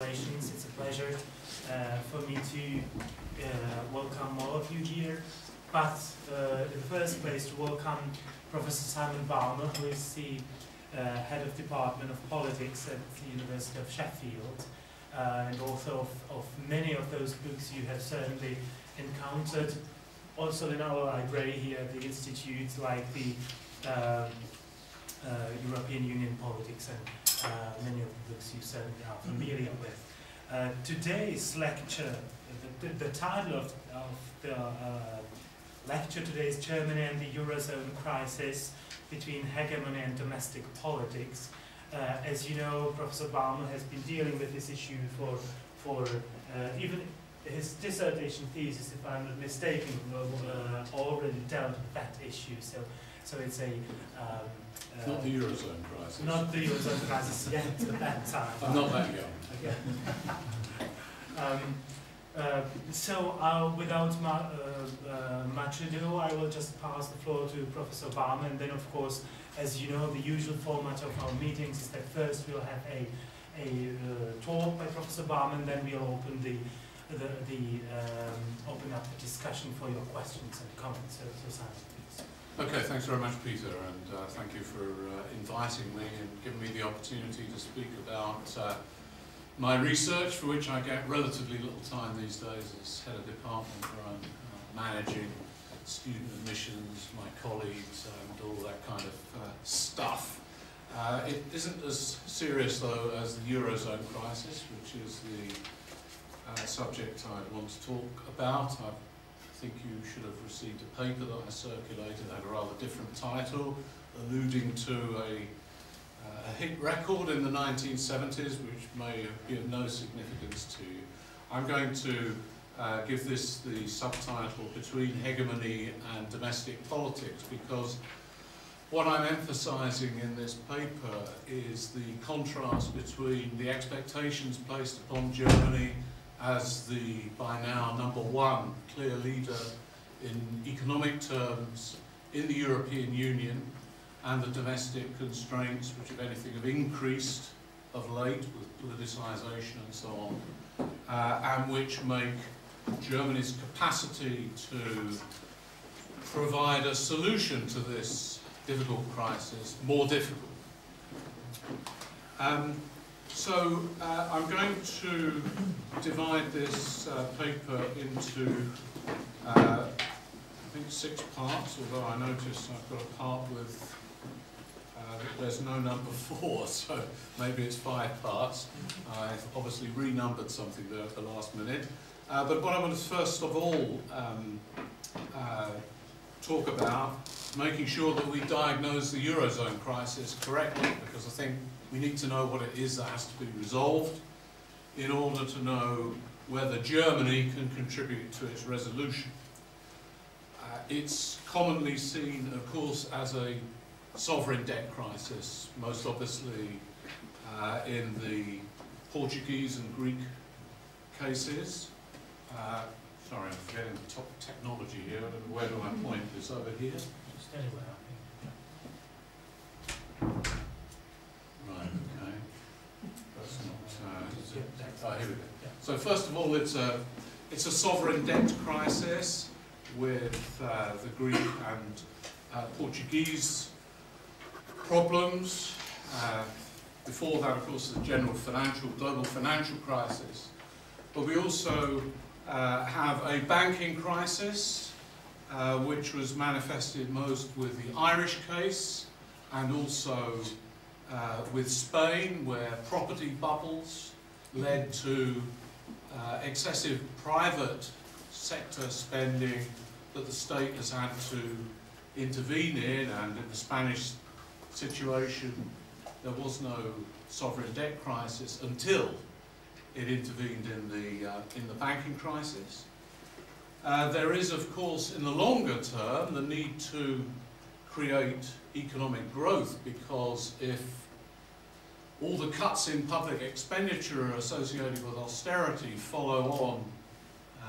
It's a pleasure uh, for me to uh, welcome all of you here, but uh, in the first place to welcome Professor Simon Bulmer, who is the uh, head of Department of Politics at the University of Sheffield, uh, and author of, of many of those books you have certainly encountered. Also in our library here at the Institute, like the um, uh, European Union politics and many of the books you certainly are familiar with. Uh, today's lecture, the, the, the title of, of the uh, lecture today is Germany and the Eurozone crisis between hegemony and domestic politics. Uh, as you know, Professor Bulmer has been dealing with this issue for, for uh, even his dissertation thesis, if I'm not mistaken, uh, already dealt with that issue. So, so it's a um, uh, not the Eurozone crisis. Not the Eurozone crisis yet at that time. I'm not that young. Okay. um, uh, so, uh, without ma uh, uh, much ado, I will just pass the floor to Professor Baum, and then, of course, as you know, the usual format of our meetings is that first we'll have a, a uh, talk by Professor Baum, and then we'll open the the, the um, open up the discussion for your questions and comments. So, please. Okay, thanks very much, Peter, and uh, thank you for uh, inviting me and giving me the opportunity to speak about uh, my research, for which I get relatively little time these days as head of department, where I'm uh, managing student admissions, my colleagues, and all that kind of uh, stuff. Uh, it isn't as serious, though, as the Eurozone crisis, which is the subject I want to talk about. I I think you should have received a paper that I circulated that had a rather different title, alluding to a, uh, a hit record in the 1970s, which may be of no significance to you. I'm going to uh, give this the subtitle Between Hegemony and Domestic Politics because what I'm emphasizing in this paper is the contrast between the expectations placed upon Germany as the, by now, number one clear leader in economic terms in the European Union and the domestic constraints, which if anything have increased of late with politicisation and so on, uh, and which make Germany's capacity to provide a solution to this difficult crisis more difficult. Um, so uh, I'm going to divide this uh, paper into, uh, I think, six parts, although I notice I've got a part with, uh, there's no number four, so maybe it's five parts. I've obviously renumbered something there at the last minute. Uh, but what I want to first of all um, uh, talk about, making sure that we diagnose the Eurozone crisis correctly, because I think we need to know what it is that has to be resolved in order to know whether Germany can contribute to its resolution. Uh, it's commonly seen, of course, as a sovereign debt crisis, most obviously uh, in the Portuguese and Greek cases. Uh, sorry, I'm forgetting the top technology here. Where do I point this over here? Just anywhere. Oh, here we go. So first of all, it's a, it's a sovereign debt crisis with uh, the Greek and uh, Portuguese problems. Uh, before that, of course, the general financial, global financial crisis. But we also uh, have a banking crisis, uh, which was manifested most with the Irish case and also uh, with Spain, where property bubbles led to uh, excessive private sector spending that the state has had to intervene in and in the Spanish situation there was no sovereign debt crisis until it intervened in the, uh, in the banking crisis. Uh, there is of course in the longer term the need to create economic growth because if all the cuts in public expenditure associated with austerity follow on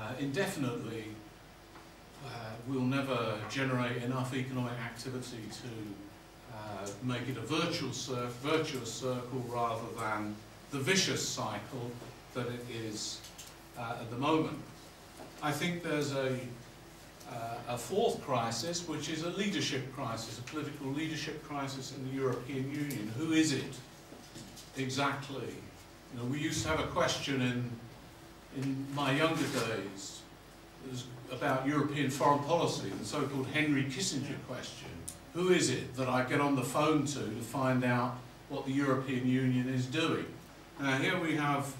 uh, indefinitely, uh, we'll never generate enough economic activity to uh, make it a virtual cir virtuous circle rather than the vicious cycle that it is uh, at the moment. I think there's a, a fourth crisis, which is a leadership crisis, a political leadership crisis in the European Union. Who is it exactly? You know, we used to have a question in, in my younger days about European foreign policy, the so-called Henry Kissinger question. Who is it that I get on the phone to to find out what the European Union is doing? Now here we have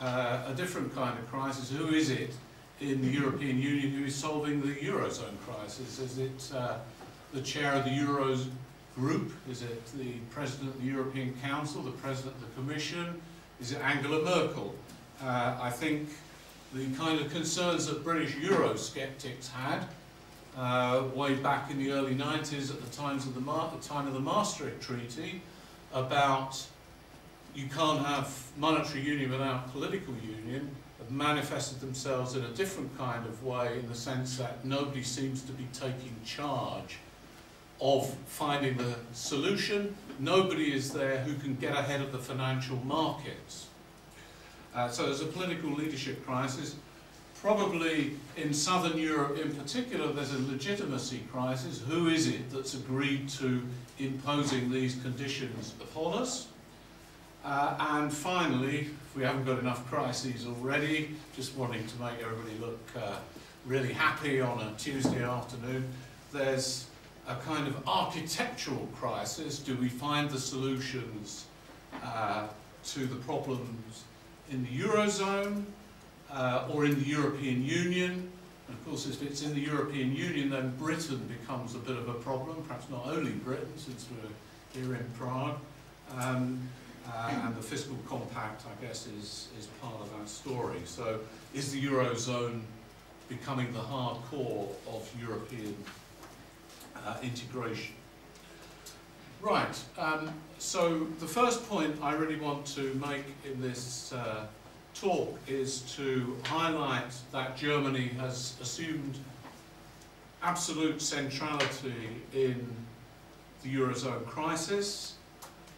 uh, a different kind of crisis. Who is it in the European Union who is solving the Eurozone crisis? Is it uh, the chair of the Eurozone group? Is it the President of the European Council, the President of the Commission? Is it Angela Merkel? Uh, I think the kind of concerns that British Eurosceptics had uh, way back in the early 90s at the, times of the, the time of the Maastricht Treaty about you can't have monetary union without political union have manifested themselves in a different kind of way in the sense that nobody seems to be taking charge of finding the solution. Nobody is there who can get ahead of the financial markets. Uh, so there's a political leadership crisis. Probably in southern Europe in particular, there's a legitimacy crisis. Who is it that's agreed to imposing these conditions upon us? Uh, and finally, we haven't got enough crises already, just wanting to make everybody look uh, really happy on a Tuesday afternoon, there's a kind of architectural crisis. Do we find the solutions uh, to the problems in the Eurozone uh, or in the European Union? And of course, if it's in the European Union, then Britain becomes a bit of a problem, perhaps not only Britain, since we're here in Prague. Um, uh, and the fiscal compact, I guess, is, is part of that story. So is the Eurozone becoming the hard core of European uh, integration? Right, um, so the first point I really want to make in this uh, talk is to highlight that Germany has assumed absolute centrality in the Eurozone crisis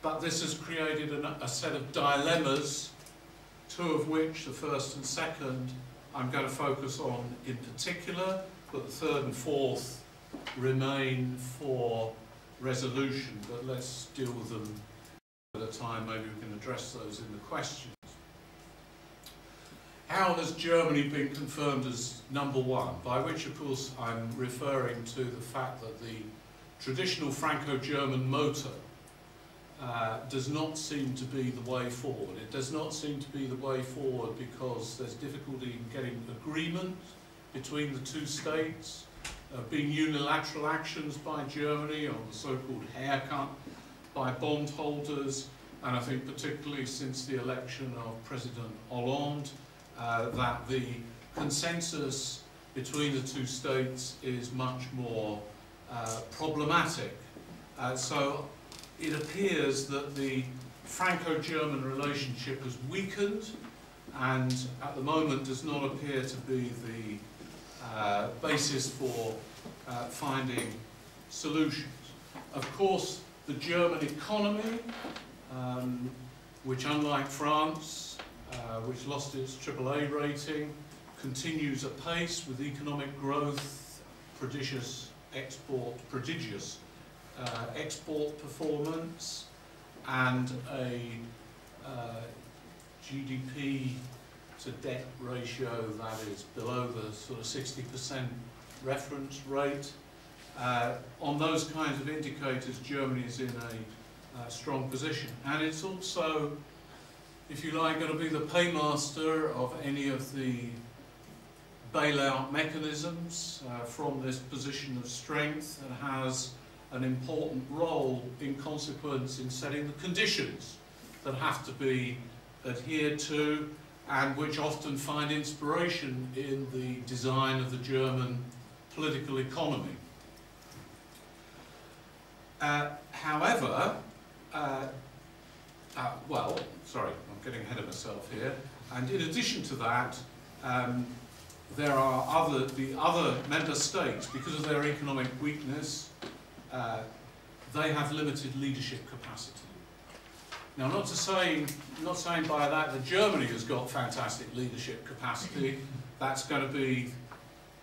but this has created an, a set of dilemmas, two of which, the first and second, I'm going to focus on in particular, but the third and fourth remain for resolution, but let's deal with them at a time, maybe we can address those in the questions. How has Germany been confirmed as number one? By which, of course, I'm referring to the fact that the traditional Franco-German motor uh, does not seem to be the way forward. It does not seem to be the way forward because there's difficulty in getting agreement between the two states. Have been unilateral actions by Germany on the so-called haircut by bondholders, and I think particularly since the election of President Hollande, uh, that the consensus between the two states is much more uh, problematic. Uh, so it appears that the Franco-German relationship has weakened and at the moment does not appear to be the uh, basis for uh, finding solutions. Of course, the German economy, um, which unlike France, uh, which lost its AAA rating, continues apace with economic growth, prodigious export, prodigious uh, export performance and a uh, GDP to debt ratio that is below the sort of 60% reference rate. Uh, on those kinds of indicators, Germany is in a uh, strong position. And it's also, if you like, going to be the paymaster of any of the bailout mechanisms uh, from this position of strength and has an important role in consequence in setting the conditions that have to be adhered to and which often find inspiration in the design of the German political economy. Uh, however, uh, uh, well, sorry, I'm getting ahead of myself here, and in addition to that, um, there are other, the other member states, because of their economic weakness, uh, they have limited leadership capacity. Now, not to say, not saying by that that Germany has got fantastic leadership capacity. That's going to be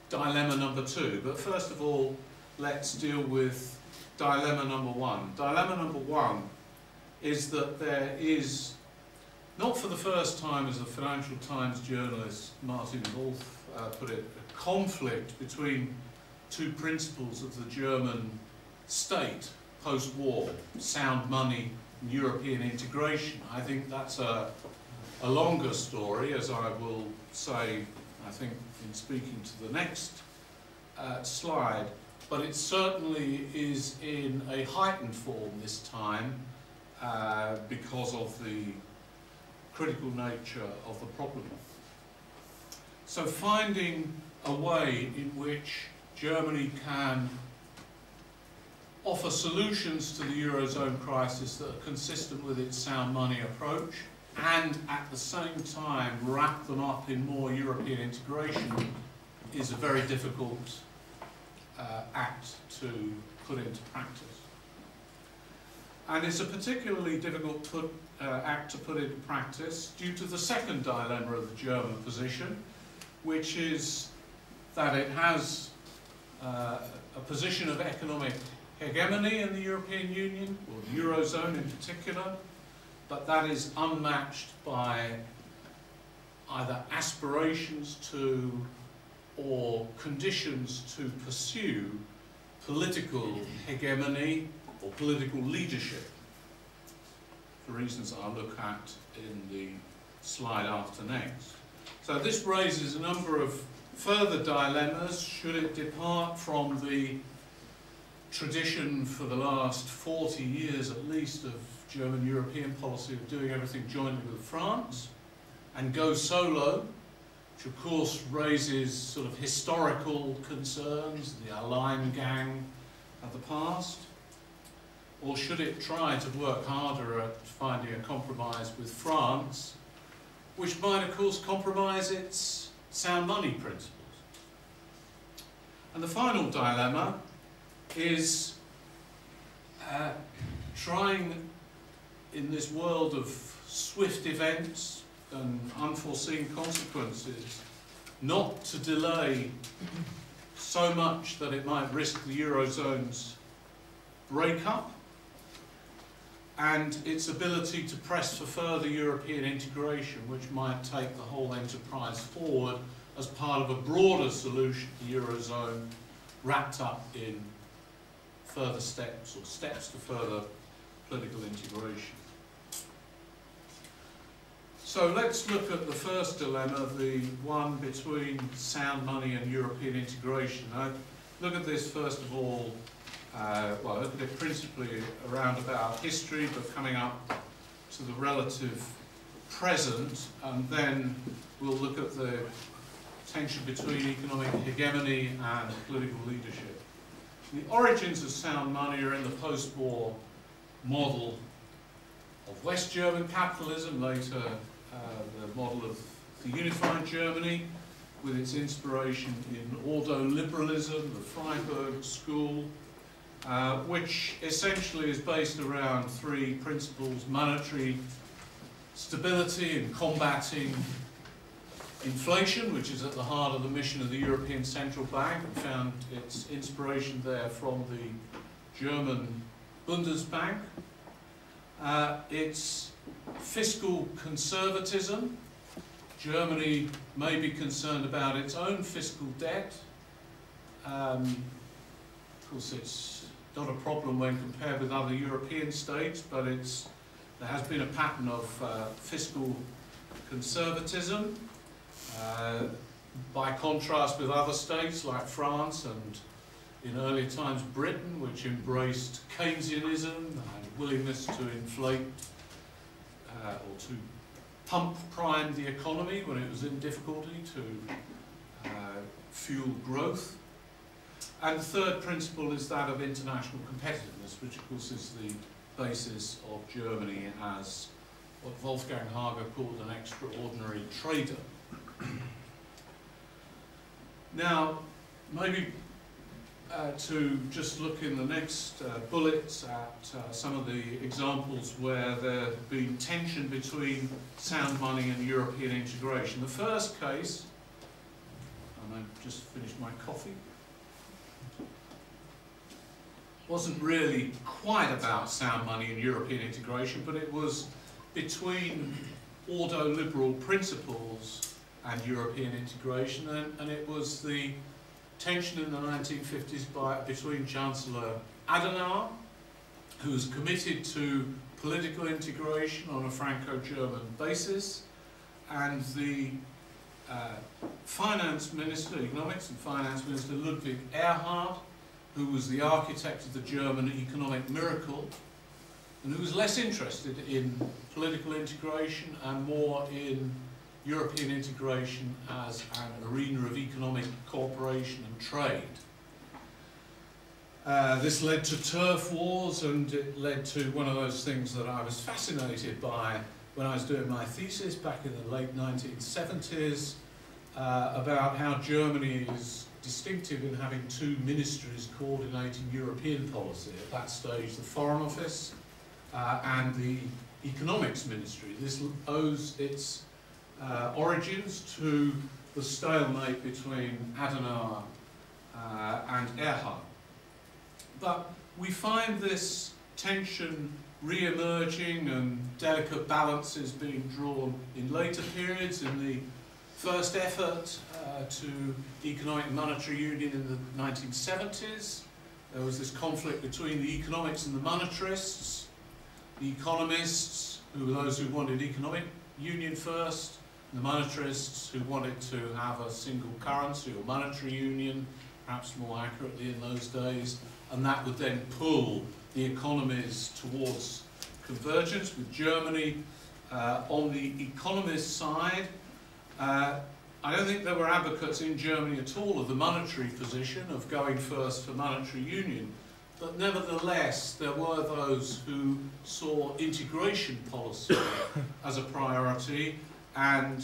dilemma number two. But first of all, let's deal with dilemma number one. Dilemma number one is that there is, not for the first time as a Financial Times journalist, Martin Wolf uh, put it, a conflict between two principles of the German state post-war, sound money and European integration. I think that's a, a longer story, as I will say, I think, in speaking to the next uh, slide, but it certainly is in a heightened form this time uh, because of the critical nature of the problem. So finding a way in which Germany can offer solutions to the Eurozone crisis that are consistent with its sound money approach and at the same time wrap them up in more European integration is a very difficult uh, act to put into practice. And it's a particularly difficult put, uh, act to put into practice due to the second dilemma of the German position, which is that it has uh, a position of economic hegemony in the European Union, or the Eurozone in particular, but that is unmatched by either aspirations to or conditions to pursue political hegemony or political leadership, for reasons I'll look at in the slide after next. So this raises a number of further dilemmas. Should it depart from the tradition for the last 40 years at least of German European policy of doing everything jointly with France and go solo, which of course raises sort of historical concerns, the Alleingang of the past? Or should it try to work harder at finding a compromise with France, which might of course compromise its sound money principles? And the final dilemma is uh, trying in this world of swift events and unforeseen consequences not to delay so much that it might risk the Eurozone's breakup and its ability to press for further European integration, which might take the whole enterprise forward as part of a broader solution to the Eurozone wrapped up in further steps or steps to further political integration. So let's look at the first dilemma, the one between sound money and European integration. I look at this first of all, uh, well, principally around about history, but coming up to the relative present, and then we'll look at the tension between economic hegemony and political leadership. The origins of sound money are in the post-war model of West German capitalism, later uh, the model of the unified Germany, with its inspiration in ordo-liberalism, the Freiburg School, uh, which essentially is based around three principles, monetary stability and combating inflation, which is at the heart of the mission of the European Central Bank, and found its inspiration there from the German Bundesbank. Uh, its fiscal conservatism. Germany may be concerned about its own fiscal debt. Um, of course, it's not a problem when compared with other European states, but it's, there has been a pattern of uh, fiscal conservatism. Uh, by contrast with other states like France and in earlier times Britain, which embraced Keynesianism and willingness to inflate uh, or to pump prime the economy when it was in difficulty to uh, fuel growth. And the third principle is that of international competitiveness, which of course is the basis of Germany as what Wolfgang Hager called an extraordinary trader. Now, maybe uh, to just look in the next uh, bullets at uh, some of the examples where there have been tension between sound money and European integration. The first case, and I just finished my coffee, wasn't really quite about sound money and European integration, but it was between ordo-liberal principles and European integration, and, and it was the tension in the 1950s by, between Chancellor Adenauer, who was committed to political integration on a Franco-German basis, and the uh, finance minister, economics and finance minister Ludwig Erhard, who was the architect of the German economic miracle, and who was less interested in political integration and more in European integration as an arena of economic cooperation and trade. Uh, this led to turf wars and it led to one of those things that I was fascinated by when I was doing my thesis back in the late 1970s uh, about how Germany is distinctive in having two ministries coordinating European policy. At that stage, the Foreign Office uh, and the Economics Ministry. This owes its uh, origins to the stalemate between Adenauer uh, and Erhard. But we find this tension re-emerging and delicate balances being drawn in later periods in the first effort uh, to economic monetary union in the 1970s. There was this conflict between the economics and the monetarists, the economists, who were those who wanted economic union first, the monetarists who wanted to have a single currency or monetary union, perhaps more accurately in those days, and that would then pull the economies towards convergence with Germany uh, on the economist side. Uh, I don't think there were advocates in Germany at all of the monetary position of going first for monetary union, but nevertheless there were those who saw integration policy as a priority and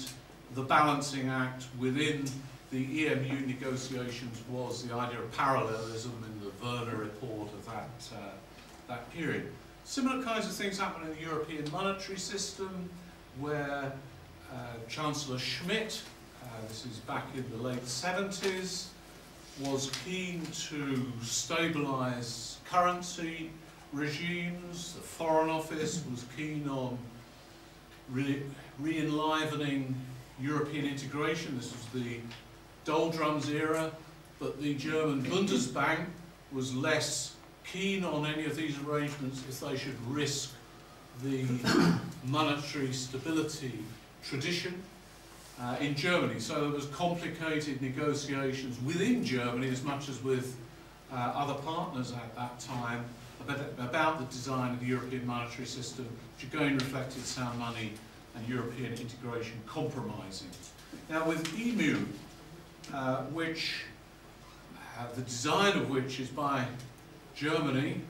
the balancing act within the EMU negotiations was the idea of parallelism in the Werner report of that, uh, that period. Similar kinds of things happen in the European monetary system where uh, Chancellor Schmidt, uh, this is back in the late 70s, was keen to stabilise currency regimes. The Foreign Office was keen on re re-enlivening European integration. This was the doldrums era, but the German Bundesbank was less keen on any of these arrangements if they should risk the monetary stability tradition uh, in Germany. So there was complicated negotiations within Germany as much as with uh, other partners at that time about, about the design of the European monetary system, which again reflected sound money and European integration compromising. Now with EMU, uh, which uh, the design of which is by Germany,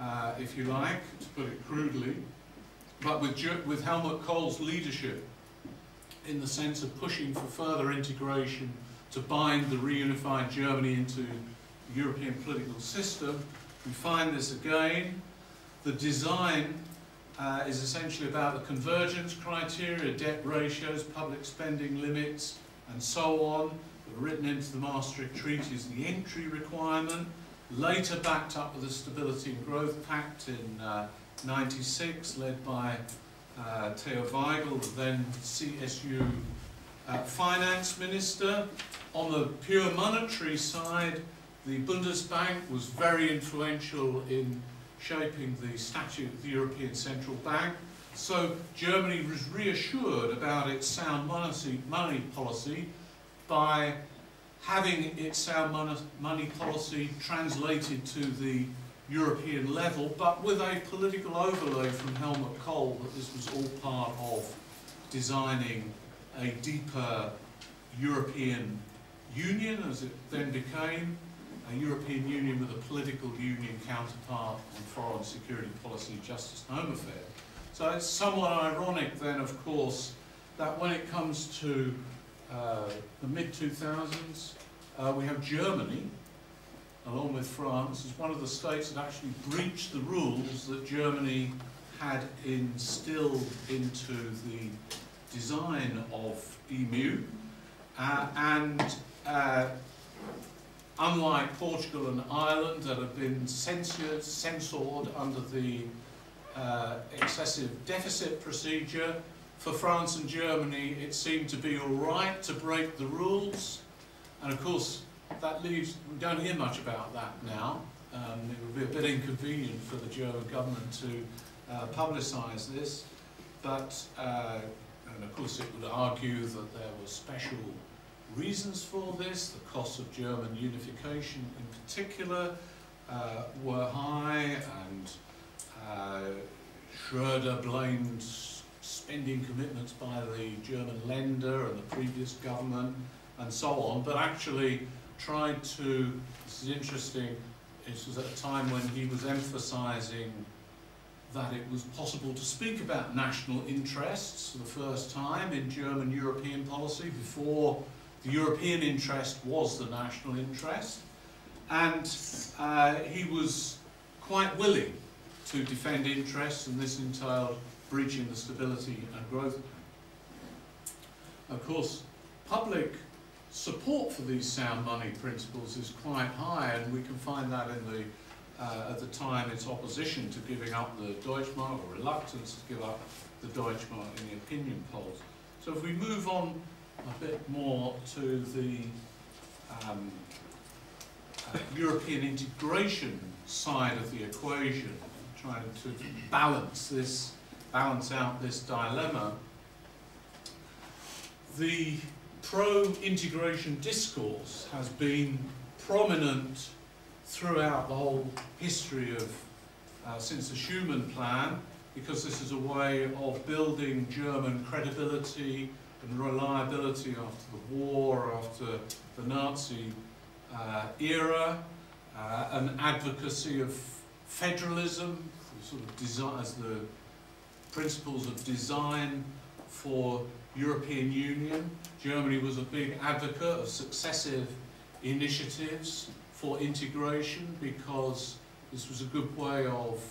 uh, if you like, to put it crudely, but with, with Helmut Kohl's leadership in the sense of pushing for further integration to bind the reunified Germany into the European political system, we find this again. The design uh, is essentially about the convergence criteria, debt ratios, public spending limits, and so on, that were written into the Maastricht Treaties, the entry requirement, later backed up with the Stability and Growth Pact in uh, 96, led by uh, Theo Waigel, the then CSU uh, finance minister. On the pure monetary side, the Bundesbank was very influential in shaping the statute of the European Central Bank. So Germany was reassured about its sound money policy by having its sound money policy translated to the European level, but with a political overlay from Helmut Kohl that this was all part of designing a deeper European Union, as it then became, a European Union with a political union counterpart on foreign security policy, justice and home affairs. So it's somewhat ironic then, of course, that when it comes to uh, the mid-2000s, uh, we have Germany, along with France, as one of the states that actually breached the rules that Germany had instilled into the design of EMU. Uh, and uh, unlike Portugal and Ireland that have been censored, censored under the uh, excessive deficit procedure, for France and Germany it seemed to be all right to break the rules. And of course, that leaves, we don't hear much about that now. Um, it would be a bit inconvenient for the German government to uh, publicise this, but, uh, and of course it would argue that there were special reasons for this, the costs of German unification in particular uh, were high and uh, Schroeder blamed spending commitments by the German Länder and the previous government and so on, but actually tried to, this is interesting, this was at a time when he was emphasising that it was possible to speak about national interests for the first time in German European policy before the European interest was the national interest. And uh, he was quite willing to defend interests, and this entailed breaching the Stability and Growth pact. Of course, public support for these sound money principles is quite high, and we can find that in the uh, at the time its opposition to giving up the Deutschmark or reluctance to give up the Deutschmark in the opinion polls. So if we move on a bit more to the um, uh, European integration side of the equation, trying to balance this, balance out this dilemma, the pro-integration discourse has been prominent throughout the whole history of, uh, since the Schuman Plan, because this is a way of building German credibility and reliability after the war, after the Nazi uh, era, uh, an advocacy of federalism, sort of as the principles of design for European Union. Germany was a big advocate of successive initiatives for integration because this was a good way of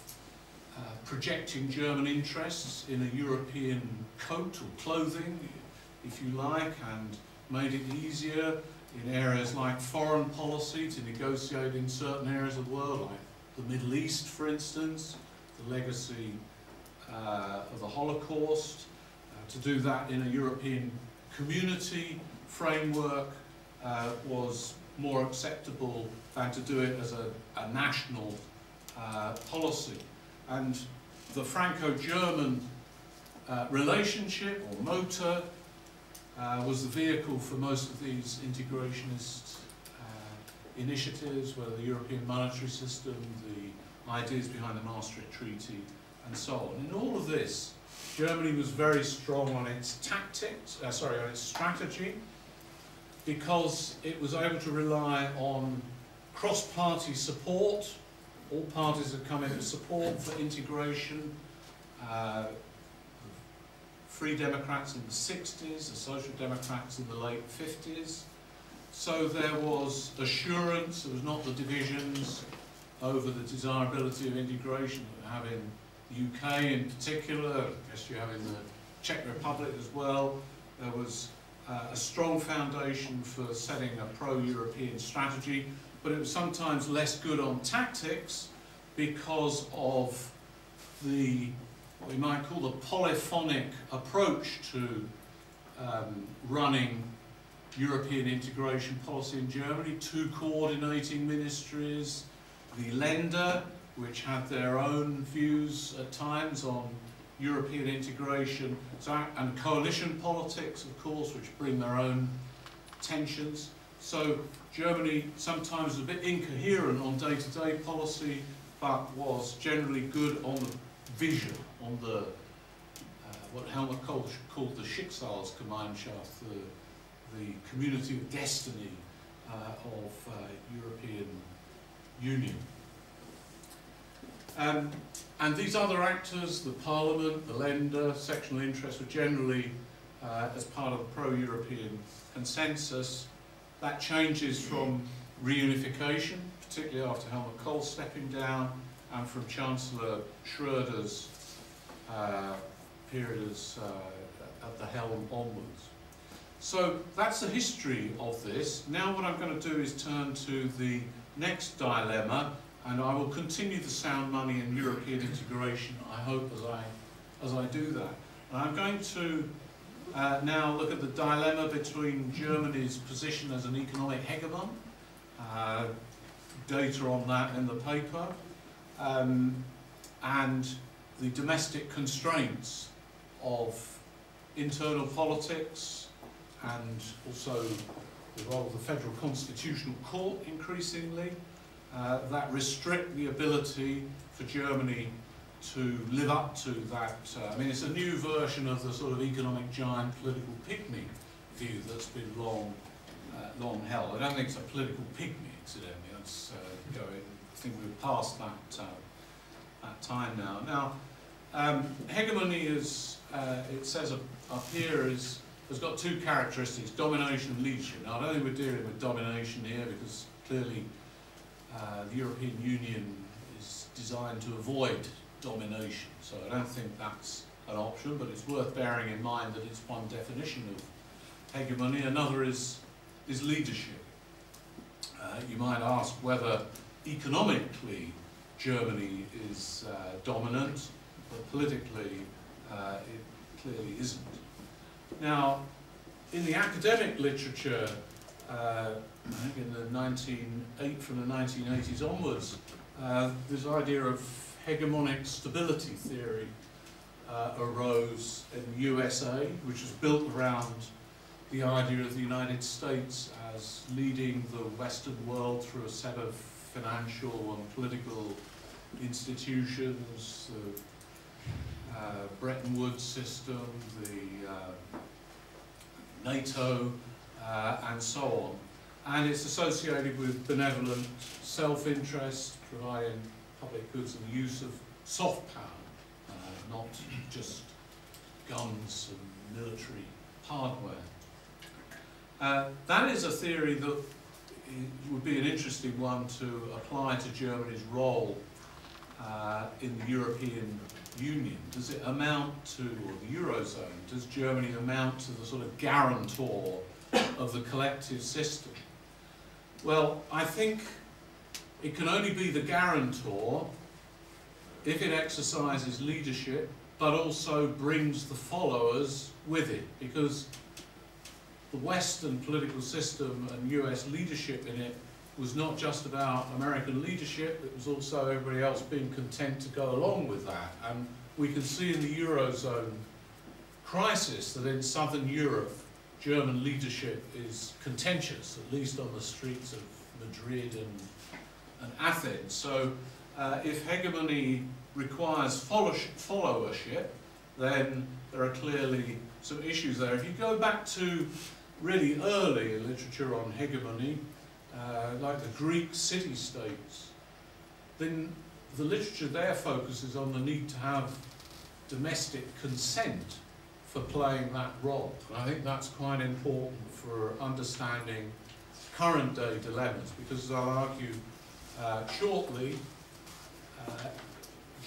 uh, projecting German interests in a European coat or clothing, if you like, and made it easier in areas like foreign policy to negotiate in certain areas of the world, like the Middle East, for instance, the legacy uh, of the Holocaust, uh, to do that in a European community framework uh, was more acceptable than to do it as a, a national uh, policy. And the Franco-German uh, relationship, or motor, uh, was the vehicle for most of these integrationist uh, initiatives, whether the European monetary system, the ideas behind the Maastricht Treaty, and so on. In all of this, Germany was very strong on its tactics, uh, sorry, on its strategy, because it was able to rely on cross-party support. All parties had come into support for integration. Free Democrats in the 60s, the Social Democrats in the late 50s. So there was assurance, there was not the divisions over the desirability of integration that we have in the UK in particular, I guess you have in the Czech Republic as well. There was uh, a strong foundation for setting a pro-European strategy, but it was sometimes less good on tactics because of the what we might call the polyphonic approach to um, running European integration policy in Germany, two coordinating ministries, the Länder, which had their own views at times on European integration, and coalition politics, of course, which bring their own tensions. So Germany sometimes was a bit incoherent on day-to-day -day policy, but was generally good on the vision on the uh, what Helmut Kohl called the Schicksalsgemeinschaft, the, the community of destiny uh, of uh, European Union. Um, and these other actors, the Parliament, the Länder, sectional interests, were generally, uh, as part of the pro-European consensus, that changes from reunification, particularly after Helmut Kohl stepping down, and from Chancellor Schroeder's period as uh, at the helm onwards. So that's the history of this. Now what I'm going to do is turn to the next dilemma, and I will continue the sound money and European integration, I hope, as I, as I do that. And I'm going to uh, now look at the dilemma between Germany's position as an economic hegemon, uh, data on that in the paper, um, and the domestic constraints of internal politics, and also the role of the Federal Constitutional Court increasingly, uh, that restrict the ability for Germany to live up to that. Uh, I mean, it's a new version of the sort of economic giant political pygmy view that's been long, uh, long held. I don't think it's a political pygmy, incidentally. That's uh, going. I think we've passed that uh, that time now. Now, um, hegemony is. Uh, it says up here is has got two characteristics, domination and leadership. I don't think we're dealing with domination here because clearly uh, the European Union is designed to avoid domination. So I don't think that's an option, but it's worth bearing in mind that it's one definition of hegemony. Another is, is leadership. Uh, you might ask whether economically Germany is uh, dominant, but politically uh, it clearly isn't. Now, in the academic literature, uh, in the 19, from the 1980s onwards, uh, this idea of hegemonic stability theory uh, arose in the USA, which was built around the idea of the United States as leading the Western world through a set of financial and political institutions, the uh, Bretton Woods system, the uh, NATO, uh, and so on. And it's associated with benevolent self-interest, providing public goods and the use of soft power, uh, not just guns and military hardware. Uh, that is a theory that would be an interesting one to apply to Germany's role uh, in the European Union. Does it amount to, or the Eurozone, does Germany amount to the sort of guarantor of the collective system? Well, I think it can only be the guarantor if it exercises leadership, but also brings the followers with it, because the Western political system and US leadership in it was not just about American leadership, it was also everybody else being content to go along with that. And we can see in the Eurozone crisis that in Southern Europe, German leadership is contentious, at least on the streets of Madrid and, and Athens. So uh, if hegemony requires followership, then there are clearly some issues there. If you go back to really early literature on hegemony, uh, like the Greek city-states, then the literature there focuses on the need to have domestic consent for playing that role. And I think that's quite important for understanding current day dilemmas because as I'll argue uh, shortly, uh,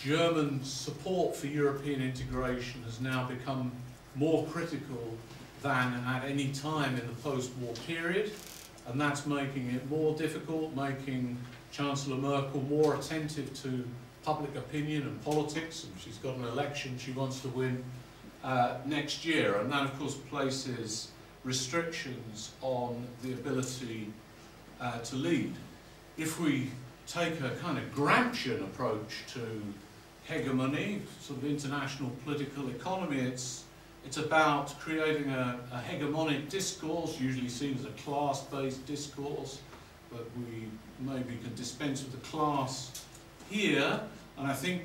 German support for European integration has now become more critical than at any time in the post-war period and that's making it more difficult, making Chancellor Merkel more attentive to public opinion and politics, and she's got an election she wants to win uh, next year, and that of course places restrictions on the ability uh, to lead. If we take a kind of Gramscian approach to hegemony, sort of international political economy, it's it's about creating a, a hegemonic discourse, usually seen as a class-based discourse, but we maybe can dispense with the class here. And I think,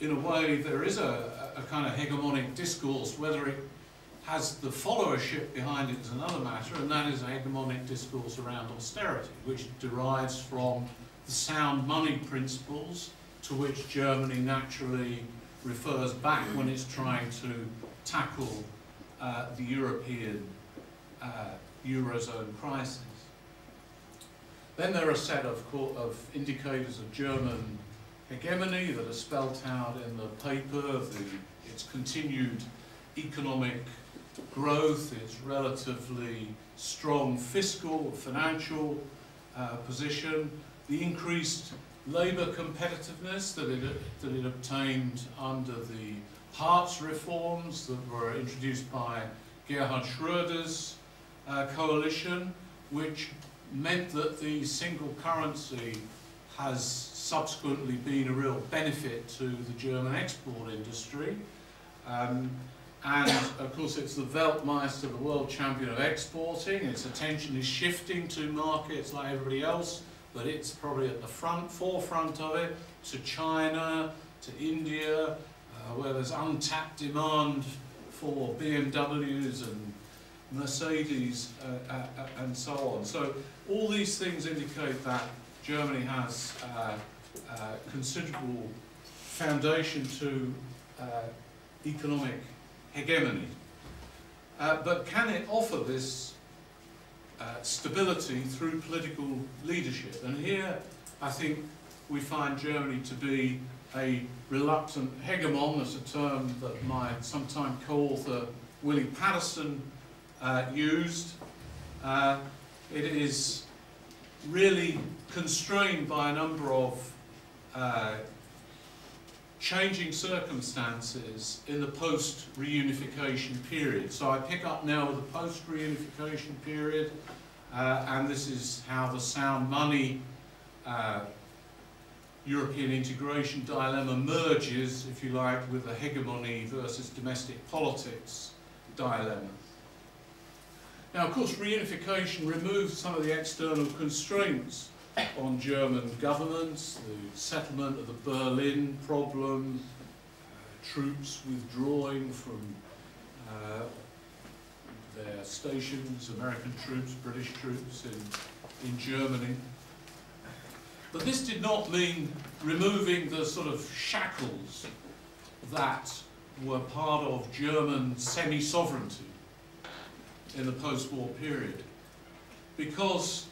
in a way, there is a, a kind of hegemonic discourse, whether it has the followership behind it is another matter, and that is a hegemonic discourse around austerity, which derives from the sound money principles to which Germany naturally refers back when it's trying to tackle uh, the European uh, Eurozone crisis. Then there are a set of, of indicators of German hegemony that are spelt out in the paper, the, its continued economic growth, its relatively strong fiscal, financial uh, position, the increased labour competitiveness that it, that it obtained under the Hartz reforms that were introduced by Gerhard Schröder's uh, coalition, which meant that the single currency has subsequently been a real benefit to the German export industry. Um, and of course it's the Weltmeister, the world champion of exporting. Its attention is shifting to markets like everybody else, but it's probably at the front, forefront of it, to China, to India, where there's untapped demand for BMWs and Mercedes uh, uh, uh, and so on. So all these things indicate that Germany has uh, considerable foundation to economic hegemony. Uh, but can it offer this uh, stability through political leadership? And here I think we find Germany to be a reluctant hegemon, that's a term that my sometime co-author Willie Paterson uh, used. Uh, it is really constrained by a number of uh, changing circumstances in the post-reunification period. So I pick up now with the post-reunification period, uh, and this is how the sound money uh, European integration dilemma merges, if you like, with the hegemony versus domestic politics dilemma. Now, of course, reunification removes some of the external constraints on German governments, the settlement of the Berlin problem, uh, troops withdrawing from uh, their stations, American troops, British troops in, in Germany. But this did not mean removing the sort of shackles that were part of German semi-sovereignty in the post-war period. Because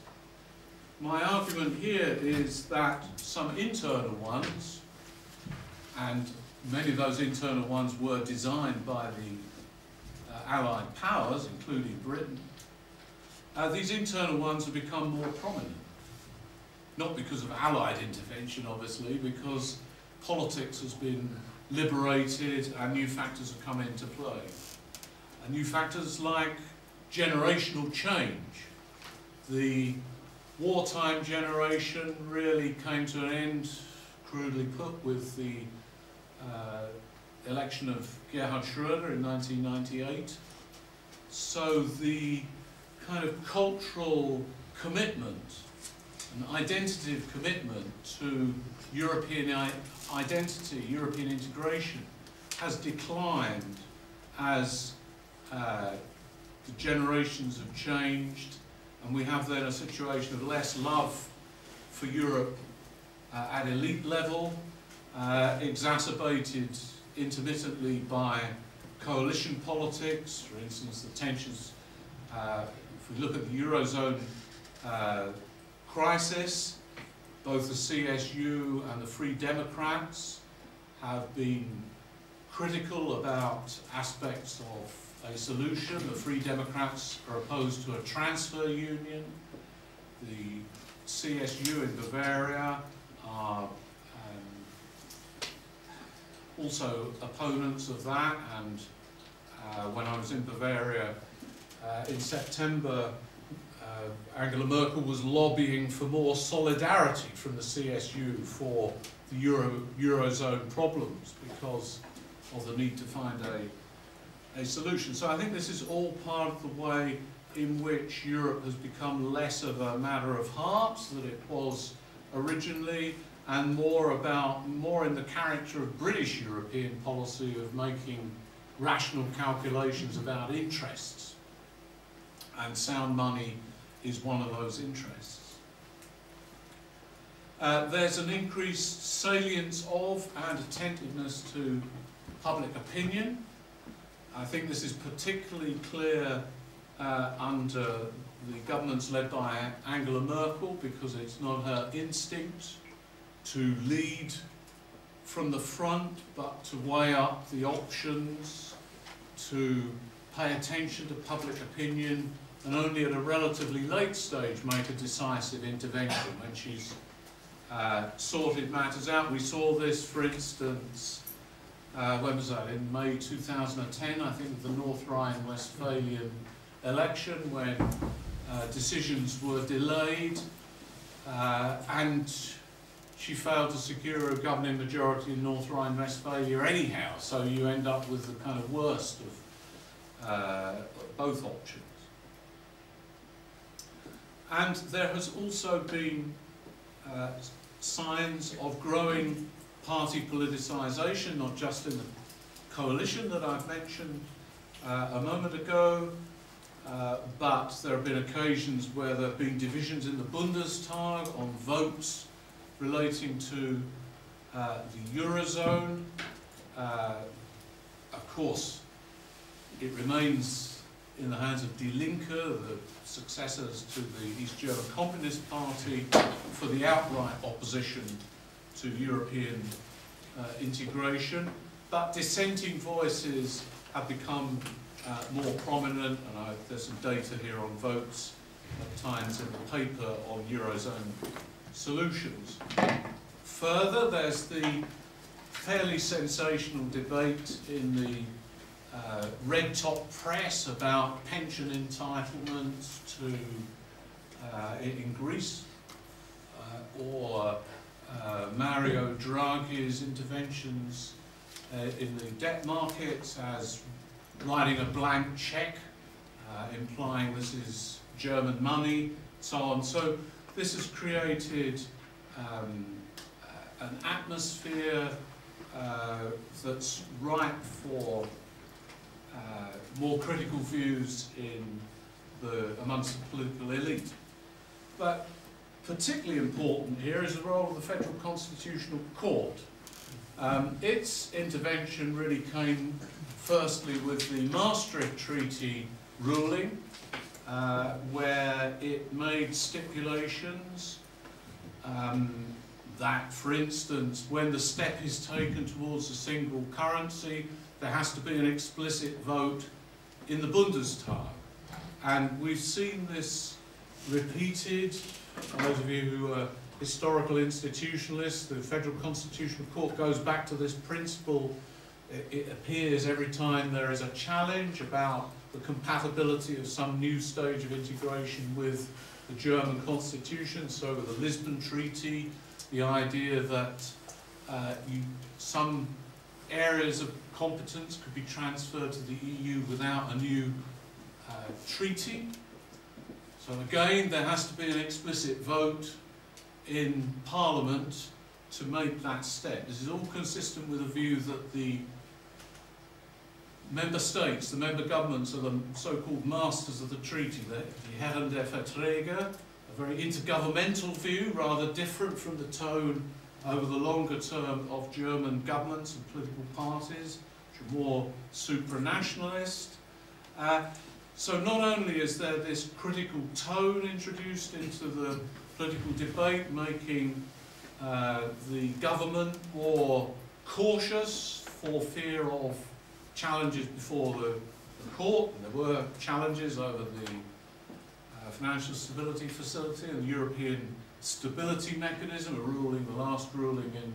my argument here is that some internal ones, and many of those internal ones were designed by the uh, Allied powers, including Britain, uh, these internal ones have become more prominent. Not because of Allied intervention, obviously, because politics has been liberated and new factors have come into play. And new factors like generational change, the wartime generation really came to an end, crudely put, with the uh, election of Gerhard Schröder in 1998. So the kind of cultural commitment, an identity of commitment to European identity, European integration, has declined as uh, the generations have changed, and we have then a situation of less love for Europe uh, at elite level, uh, exacerbated intermittently by coalition politics, for instance, the tensions, uh, if we look at the Eurozone uh, crisis, both the CSU and the Free Democrats have been critical about aspects of a solution. The Free Democrats are opposed to a transfer union. The CSU in Bavaria are um, also opponents of that and uh, when I was in Bavaria uh, in September Uh, Angela Merkel was lobbying for more solidarity from the CSU for the Euro, Eurozone problems because of the need to find a a solution. So I think this is all part of the way in which Europe has become less of a matter of hearts than it was originally and more about, more in the character of British European policy of making rational calculations about interests. And sound money is one of those interests. Uh, there's an increased salience of and attentiveness to public opinion I think this is particularly clear uh, under the government's led by Angela Merkel because it's not her instinct to lead from the front, but to weigh up the options, to pay attention to public opinion, and only at a relatively late stage make a decisive intervention when she's uh, sorted matters out. We saw this, for instance, uh, when was that? In May 2010, I think, the North Rhine-Westphalian election, when uh, decisions were delayed, uh, and she failed to secure a governing majority in North Rhine-Westphalia anyhow, so you end up with the kind of worst of uh, both options. And there has also been uh, signs of growing party politicisation, not just in the coalition that I've mentioned uh, a moment ago, uh, but there have been occasions where there have been divisions in the Bundestag on votes relating to uh, the Eurozone. Uh, of course, it remains in the hands of Die Linke, the successors to the East German Communist Party, for the outright opposition to European uh, integration. But dissenting voices have become uh, more prominent, and I, there's some data here on votes at times in the paper on Eurozone solutions. Further, there's the fairly sensational debate in the uh, red top press about pension entitlements to uh, in Greece uh, or uh, Mario Draghi's interventions uh, in the debt markets as writing a blank check uh, implying this is German money so on. So this has created um, an atmosphere that's ripe for uh, more critical views in the, amongst the political elite. But particularly important here is the role of the Federal Constitutional Court. Um, its intervention really came firstly with the Maastricht Treaty ruling, uh, where it made stipulations um, that, for instance, when the step is taken towards a single currency, there has to be an explicit vote in the Bundestag. And we've seen this repeated, for those of you who are historical institutionalists, the Federal Constitutional Court goes back to this principle. It appears every time there is a challenge about the compatibility of some new stage of integration with the German constitution, so with the Lisbon Treaty, the idea that uh, you, some areas of competence could be transferred to the EU without a new uh, treaty. So again, there has to be an explicit vote in Parliament to make that step. This is all consistent with a view that the member states, the member governments are the so-called masters of the treaty, the, Herren der Verträge, a very intergovernmental view, rather different from the tone over the longer term of German governments and political parties, which are more supranationalist. Uh, so not only is there this critical tone introduced into the political debate, making uh, the government more cautious for fear of challenges before the, the court, and there were challenges over the uh, financial stability facility and the European stability mechanism, a ruling, the last ruling in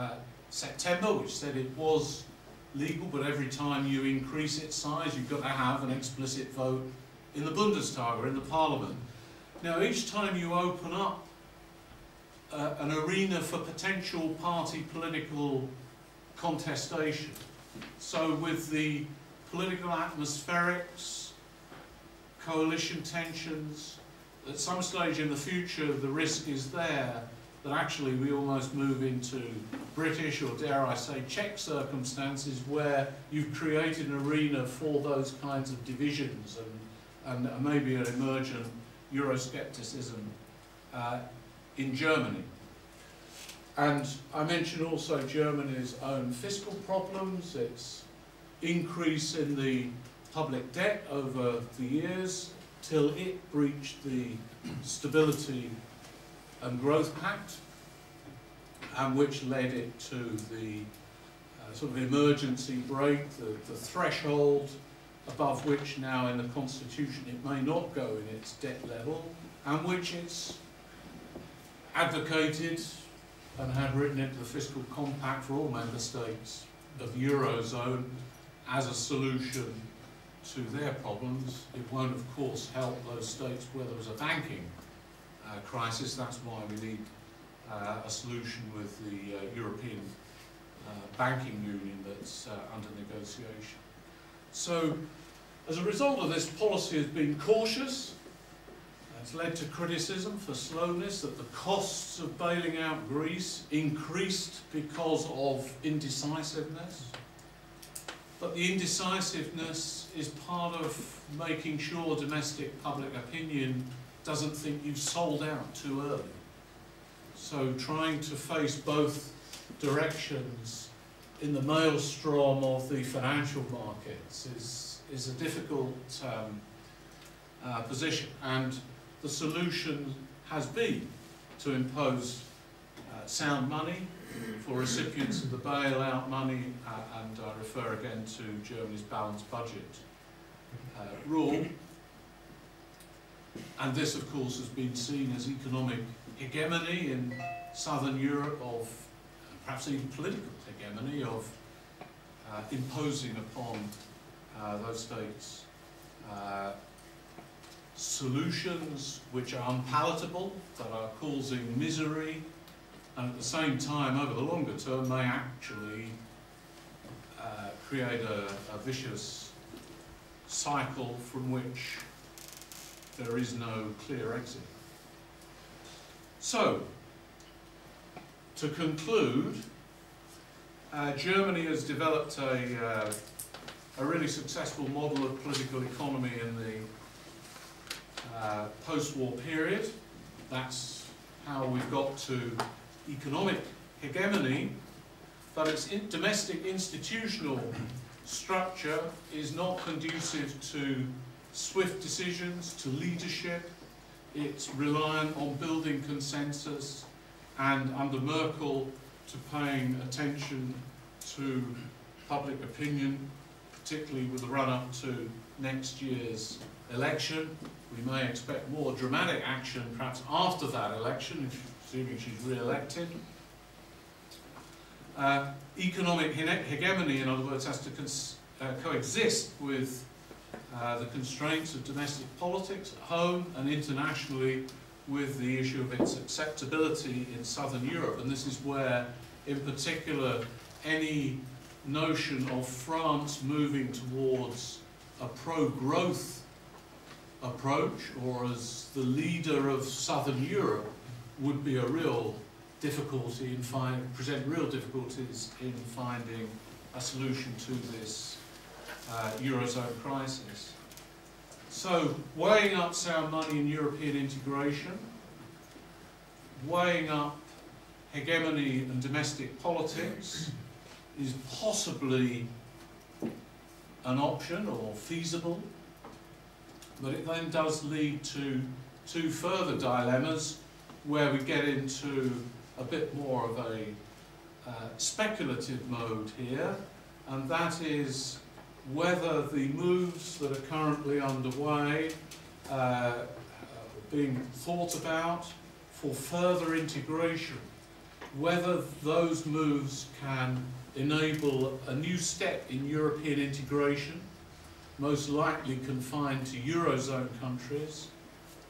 uh, September, which said it was legal, but every time you increase its size, you've got to have an explicit vote in the Bundestag or in the Parliament. Now, each time you open up uh, an arena for potential party political contestation, so with the political atmospherics, coalition tensions, at some stage in the future the risk is there that actually we almost move into British or dare I say Czech circumstances where you've created an arena for those kinds of divisions and, and maybe an emergent Euroscepticism uh, in Germany. And I mentioned also Germany's own fiscal problems, its increase in the public debt over the years, till it breached the Stability and Growth Pact, and which led it to the uh, sort of emergency brake, the, the threshold above which now in the Constitution it may not go in its debt level, and which it's advocated and had written into the fiscal compact for all member states of the Eurozone as a solution to their problems. It won't, of course, help those states where there was a banking uh, crisis. That's why we need uh, a solution with the uh, European uh, banking union that's uh, under negotiation. So, as a result of this, policy has been cautious. It's led to criticism for slowness, that the costs of bailing out Greece increased because of indecisiveness. But the indecisiveness is part of making sure domestic public opinion doesn't think you've sold out too early. So trying to face both directions in the maelstrom of the financial markets is, is a difficult um, uh, position. And the solution has been to impose uh, sound money for recipients of the bailout money, uh, and I refer again to Germany's balanced budget uh, rule. And this, of course, has been seen as economic hegemony in southern Europe of, perhaps even political hegemony of uh, imposing upon uh, those states uh, solutions which are unpalatable, that are causing misery, and at the same time, over the longer term, may actually uh, create a, a vicious cycle from which there is no clear exit. So, to conclude, uh, Germany has developed a, uh, a really successful model of political economy in the uh, post-war period. That's how we've got to economic hegemony, but its in domestic institutional structure is not conducive to swift decisions, to leadership. It's reliant on building consensus and under Merkel to paying attention to public opinion, particularly with the run-up to next year's election. We may expect more dramatic action perhaps after that election, assuming she's re-elected. Uh, economic hegemony, in other words, has to uh, coexist with uh, the constraints of domestic politics at home and internationally with the issue of its acceptability in southern Europe. And this is where, in particular, any notion of France moving towards a pro-growth approach, or as the leader of southern Europe, would be a real difficulty in find, present real difficulties in finding a solution to this uh, Eurozone crisis. So, weighing up sound money in European integration, weighing up hegemony and domestic politics is possibly an option or feasible, but it then does lead to two further dilemmas where we get into a bit more of a uh, speculative mode here, and that is whether the moves that are currently underway, uh, being thought about for further integration, whether those moves can enable a new step in European integration, most likely confined to Eurozone countries,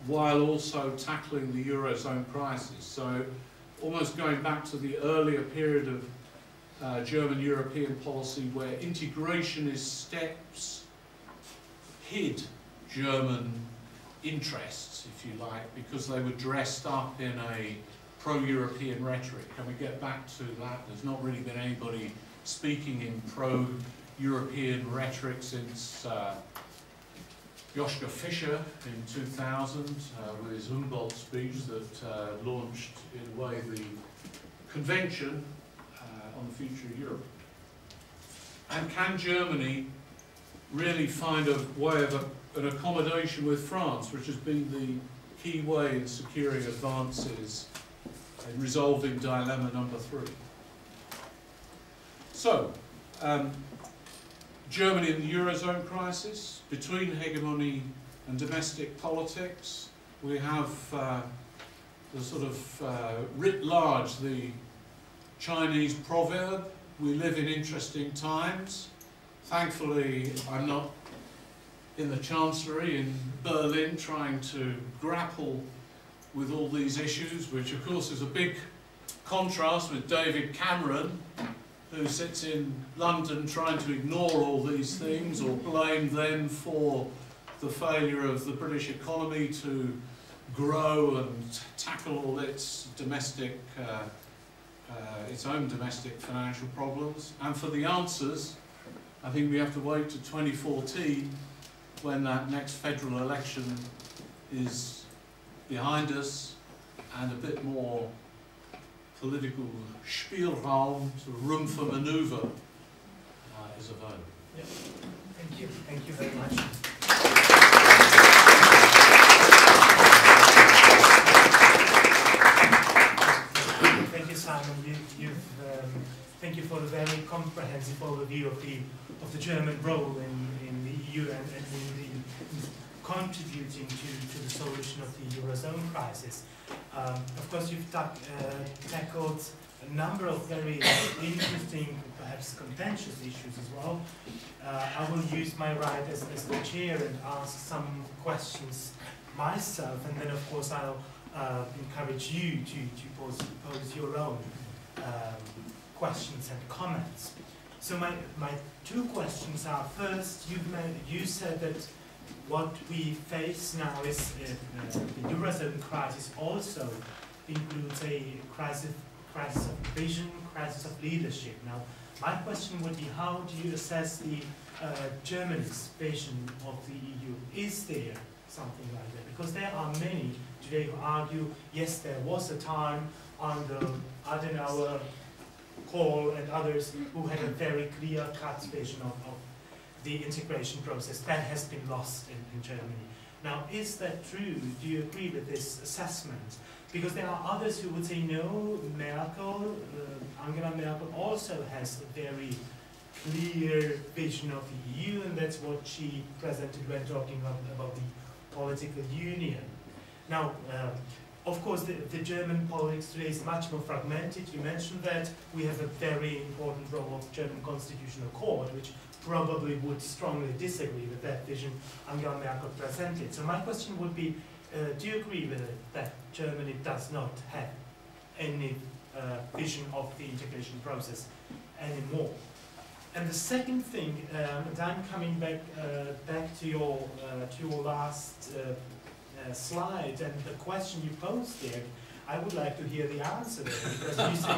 while also tackling the Eurozone crisis. So almost going back to the earlier period of uh, German European policy where integrationist steps hid German interests, if you like, because they were dressed up in a pro-European rhetoric. Can we get back to that? There's not really been anybody speaking in pro-European rhetoric since uh, Joschka Fischer in 2000 uh, with his Humboldt speech that uh, launched, in a way, the convention uh, on the future of Europe. And can Germany really find a way of an accommodation with France, which has been the key way in securing advances in resolving dilemma number three. So, um, Germany in the Eurozone crisis, between hegemony and domestic politics, we have uh, the sort of uh, writ large the Chinese proverb, we live in interesting times. Thankfully, I'm not in the Chancellery in Berlin trying to grapple with all these issues, which of course is a big contrast with David Cameron, who sits in London trying to ignore all these things or blame them for the failure of the British economy to grow and tackle all its domestic, uh, uh, its own domestic financial problems. And for the answers, I think we have to wait to 2014 when that next federal election is behind us and a bit more political Spielraum, sort of room for manoeuvre, uh, is available. Thank you. Thank you very much. Thank you, Simon. You, you've, um, thank you for the very comprehensive overview of the of the German role in, in the EU and, and in the contributing to, to the solution of the eurozone crisis. Um, of course, you've uh, tackled a number of very interesting, perhaps contentious issues as well. Uh, I will use my right as, as the chair and ask some questions myself, and then of course I'll uh, encourage you to, to pose, pose your own um, questions and comments. So my, my two questions are, first, you've made, you said that what we face now is uh, uh, the Eurozone crisis also includes a crisis, crisis of vision, crisis of leadership. Now, my question would be, how do you assess the uh, Germany's vision of the EU? Is there something like that? Because there are many today who argue, yes, there was a time under Adenauer, Kohl, and others who had a very clear-cut vision of, of the integration process. That has been lost in, in Germany. Now, is that true? Do you agree with this assessment? Because there are others who would say, no, Merkel, uh, Angela Merkel also has a very clear vision of the EU, and that's what she presented when talking about, about the political union. Now, um, of course, the, the German politics today is much more fragmented. You mentioned that. We have a very important role of German Constitutional Court, which probably would strongly disagree with that vision Angela Merkel presented. So my question would be, uh, do you agree with it that Germany does not have any uh, vision of the integration process anymore? And the second thing, um, and I'm coming back uh, back to your uh, to your last uh, uh, slide and the question you posed there, I would like to hear the answer because you say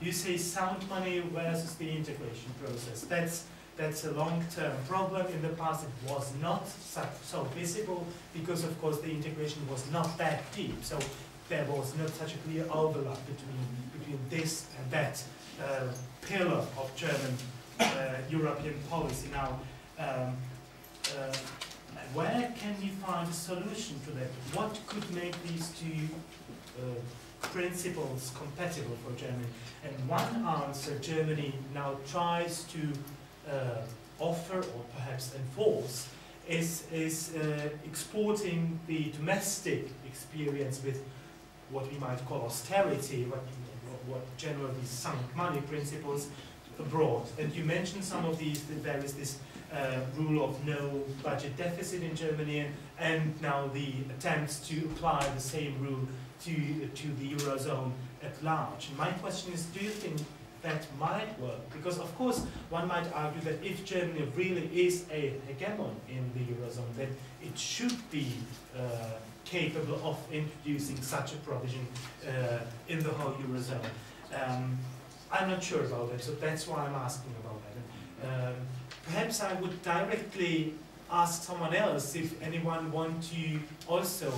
you say sound money versus the integration process. That's that's a long-term problem. In the past, it was not so, visible because, of course, the integration was not that deep. So there was not such a clear overlap between between this and that uh, pillar of German uh, European policy. Now. Um, uh, where can we find a solution to that? What could make these two uh, principles compatible for Germany? And one answer Germany now tries to offer or perhaps enforce is, is uh, exporting the domestic experience with what we might call austerity, what, what generally sound money principles abroad. And you mentioned some of these, that there is this uh, rule of no budget deficit in Germany, and, and now the attempts to apply the same rule to, to the Eurozone at large. And My question is, do you think that might work? Because of course, one might argue that if Germany really is a hegemon in the Eurozone, then it should be uh, capable of introducing such a provision uh, in the whole Eurozone. Um, I'm not sure about that, so that's why I'm asking about that. Um, perhaps I would directly ask someone else if anyone want to also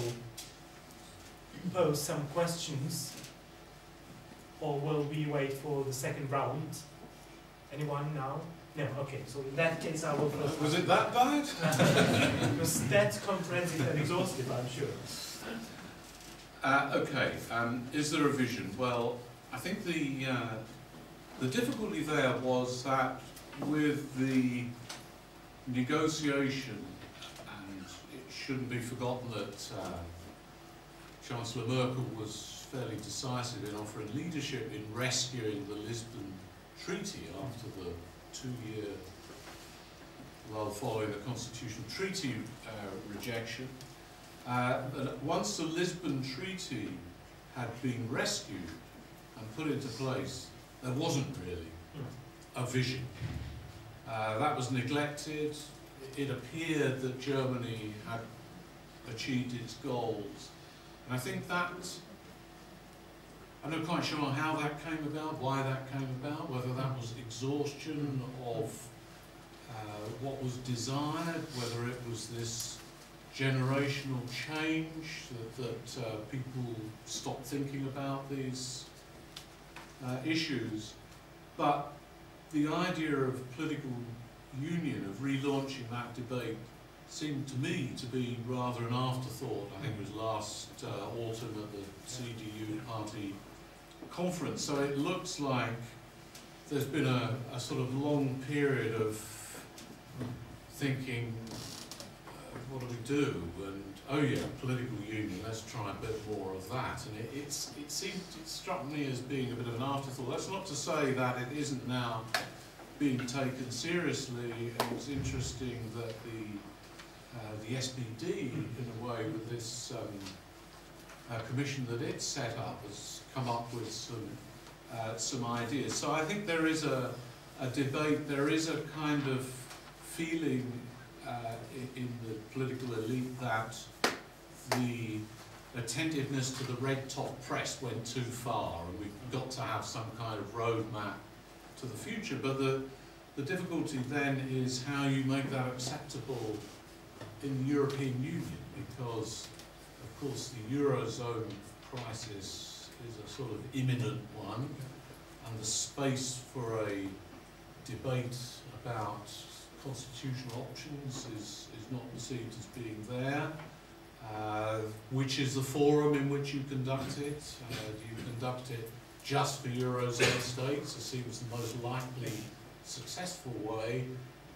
pose some questions, or will we wait for the second round? Anyone now? No, okay, so in that case I will first. Was it that bad? It was that comprehensive and exhaustive, I'm sure. Uh, okay, um, is there a vision? Well, I think the, uh, the difficulty there was that with the negotiation, and it shouldn't be forgotten that uh, Chancellor Merkel was fairly decisive in offering leadership in rescuing the Lisbon Treaty after the two-year, well, following the Constitutional Treaty uh, rejection. Uh, but once the Lisbon Treaty had been rescued and put into place, there wasn't really a vision. Uh, that was neglected. It appeared that Germany had achieved its goals. And I think that, I'm not quite sure how that came about, why that came about, whether that was exhaustion of uh, what was desired, whether it was this generational change that, that uh, people stopped thinking about these uh, issues. But the idea of political union, of relaunching that debate, seemed to me to be rather an afterthought. I think it was last uh, autumn at the CDU party conference. So it looks like there's been a, a sort of long period of thinking, uh, what do we do? And oh yeah, political union. Let's try a bit more of that. And it, it's it seemed it struck me as being a bit of an afterthought. That's not to say that it isn't now being taken seriously. And it's interesting that the uh, the SPD, in a way, with this um, uh, commission that it's set up, has come up with some uh, some ideas. So I think there is a, a debate. There is a kind of feeling uh, in, in the political elite that the attentiveness to the red top press went too far, and we've got to have some kind of roadmap to the future. But the the difficulty then is how you make that acceptable in the European Union, because course the eurozone crisis is a sort of imminent one, and the space for a debate about constitutional options is, is not perceived as being there. Uh, which is the forum in which you conduct it? Uh, do you conduct it just for Eurozone states? It seems the most likely successful way,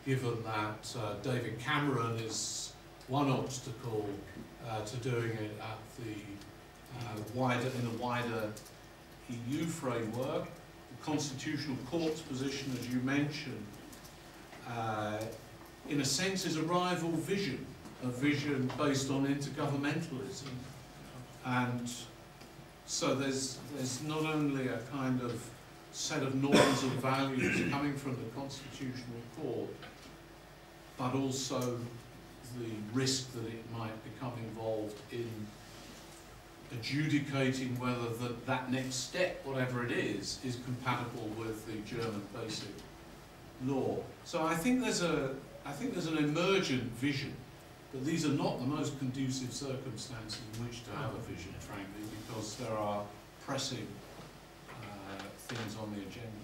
given that uh, David Cameron is one obstacle uh, to doing it at the uh, wider, in a wider EU framework. The Constitutional Court's position, as you mentioned, uh, in a sense is a rival vision, a vision based on intergovernmentalism. And so there's, there's not only a kind of set of norms and values coming from the Constitutional Court, but also the risk that it might become involved in adjudicating whether the, that next step, whatever it is, is compatible with the German basic law. So I think there's a, I think there's an emergent vision, but these are not the most conducive circumstances in which to have a vision, frankly, because there are pressing uh, things on the agenda.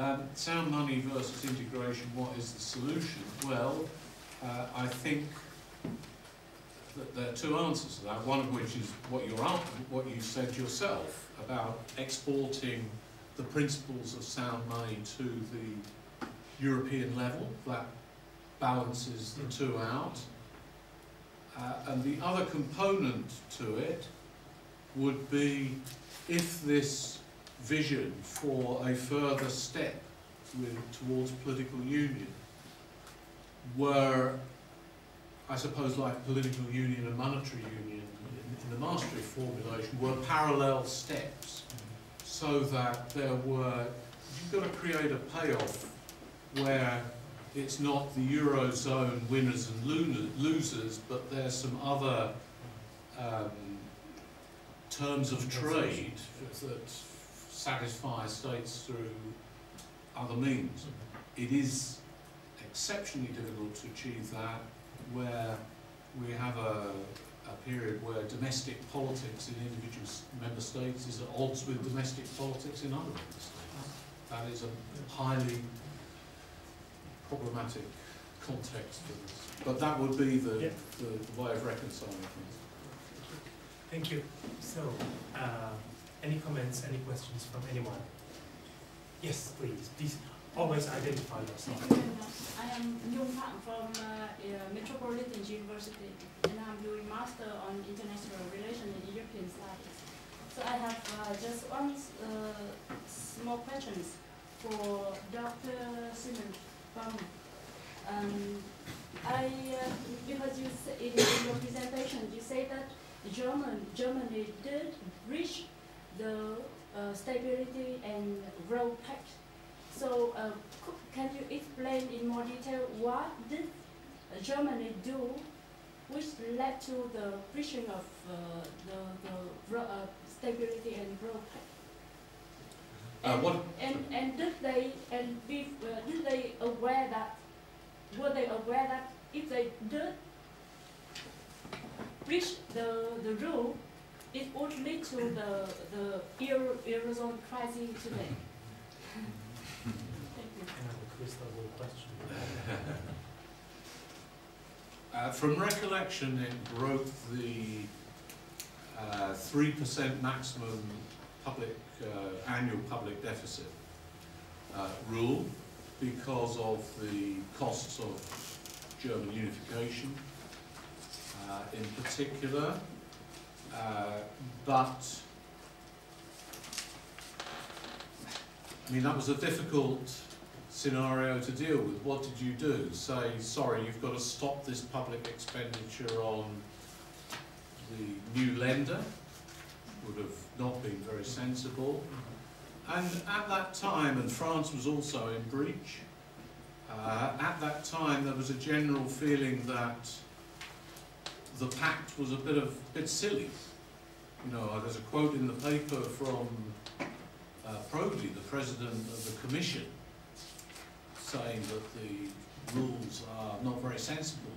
Um, sound money versus integration, what is the solution? Well, uh, I think that there are two answers to that, one of which is what, you're, what you said yourself about exporting the principles of sound money to the European level. That balances the two out. Uh, and the other component to it would be if this vision for a further step with, towards political union were, I suppose, like political union and monetary union in, in the Maastricht formulation, were parallel steps so that there were, you've got to create a payoff where it's not the Eurozone winners and losers, but there's some other um, terms of trade that satisfy states through other means. It is exceptionally difficult to achieve that where we have a, a period where domestic politics in individual member states is at odds with domestic politics in other member states. that is a highly problematic context for this. But that would be the, Yeah. the, the way of reconciling things. Thank you. So, uh, any comments, any questions from anyone? Yes, please. Please always identify yourself. I am Nhung Phạm from uh, Metropolitan University, and I'm doing master on international relations and European studies. So I have uh, just one uh, small questions for Dr. Simon. Um, I, uh, because you in your presentation, you say that German, Germany did reach the uh, stability and growth pact. So uh, can you explain in more detail what did Germany do which led to the breaching of uh, the, the uh, stability and growth pact? Uh, And, what- and, and did they and be, uh, did they aware that were they aware that if they did breach the, the rule, it would lead to the, the Euro, Eurozone crisis today? Thank you. Another crystal ball question. Uh, from recollection, it broke the uh, three percent maximum public uh, annual public deficit uh, rule because of the costs of German unification, uh, in particular. Uh, but I mean that was a difficult scenario to deal with. What did you do? Say, sorry, you've got to stop this public expenditure on the new Länder? Would have not been very sensible. And at that time, and France was also in breach, uh, at that time there was a general feeling that the pact was a bit of bit silly. You know, there's a quote in the paper from uh, Prodi, the president of the commission, saying that the rules are not very sensible.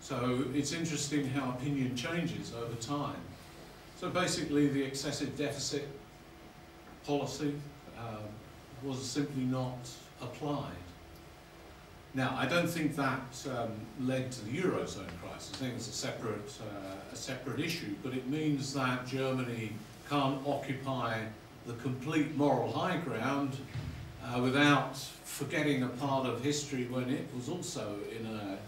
So it's interesting how opinion changes over time. So basically, the excessive deficit policy um, was simply not applied. Now, I don't think that um, led to the eurozone crisis. I think it's a separate, uh, a separate issue, but it means that Germany can't occupy the complete moral high ground uh, without forgetting a part of history when it was also in a,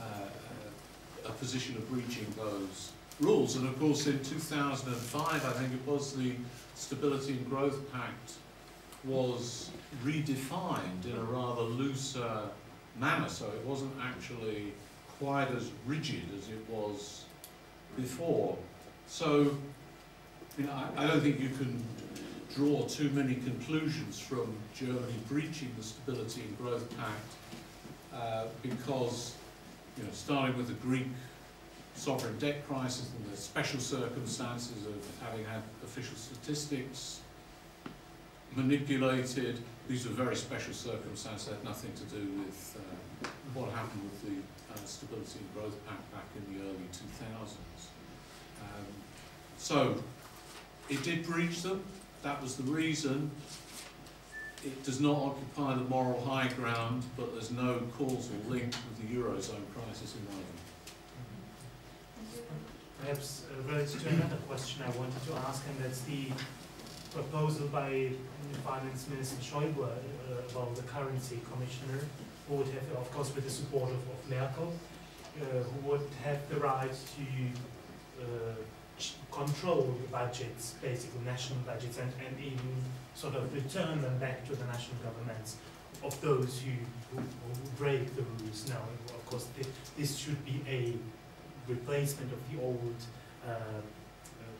uh, a position of breaching those rules. And of course, in 2005, I think it was the Stability and Growth Pact was redefined in a rather looser manner, so it wasn't actually quite as rigid as it was before. So, you know, I, I don't think you can draw too many conclusions from Germany breaching the Stability and Growth Pact uh, because, you know, starting with the Greek sovereign debt crisis and the special circumstances of having had official statistics manipulated, these were very special circumstances, had nothing to do with uh, what happened with the uh, Stability and Growth Pact back in the early 2000s. Um, so, it did breach them, that was the reason. It does not occupy the moral high ground, but there's no causal link with the Eurozone crisis in view. Perhaps uh, related to another question I wanted to ask, and that's the proposal by Finance Minister Schäuble uh, about the currency commissioner, who would have, of course, with the support of, of Merkel, uh, who would have the right to uh, control the budgets, basically national budgets, and, and even sort of return them back to the national governments of those who, who, who break the rules. Now, of course, thi- this should be a replacement of the old uh,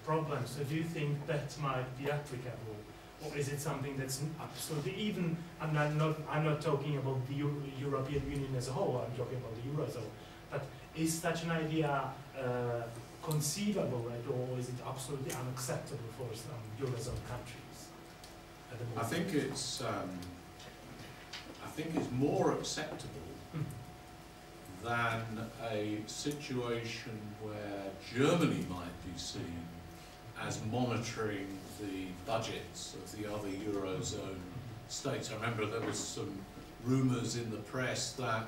problem. So do you think that might be applicable? Or is it something that's absolutely, even, I'm not, not, I'm not talking about the Euro- European Union as a whole, I'm talking about the Eurozone. But is such an idea uh, conceivable at all, or is it absolutely unacceptable for some Eurozone countries at the I think it's, um, I think it's more acceptable Hmm. than a situation where Germany might be seen as monitoring the budgets of the other Eurozone states. I remember there was some rumours in the press that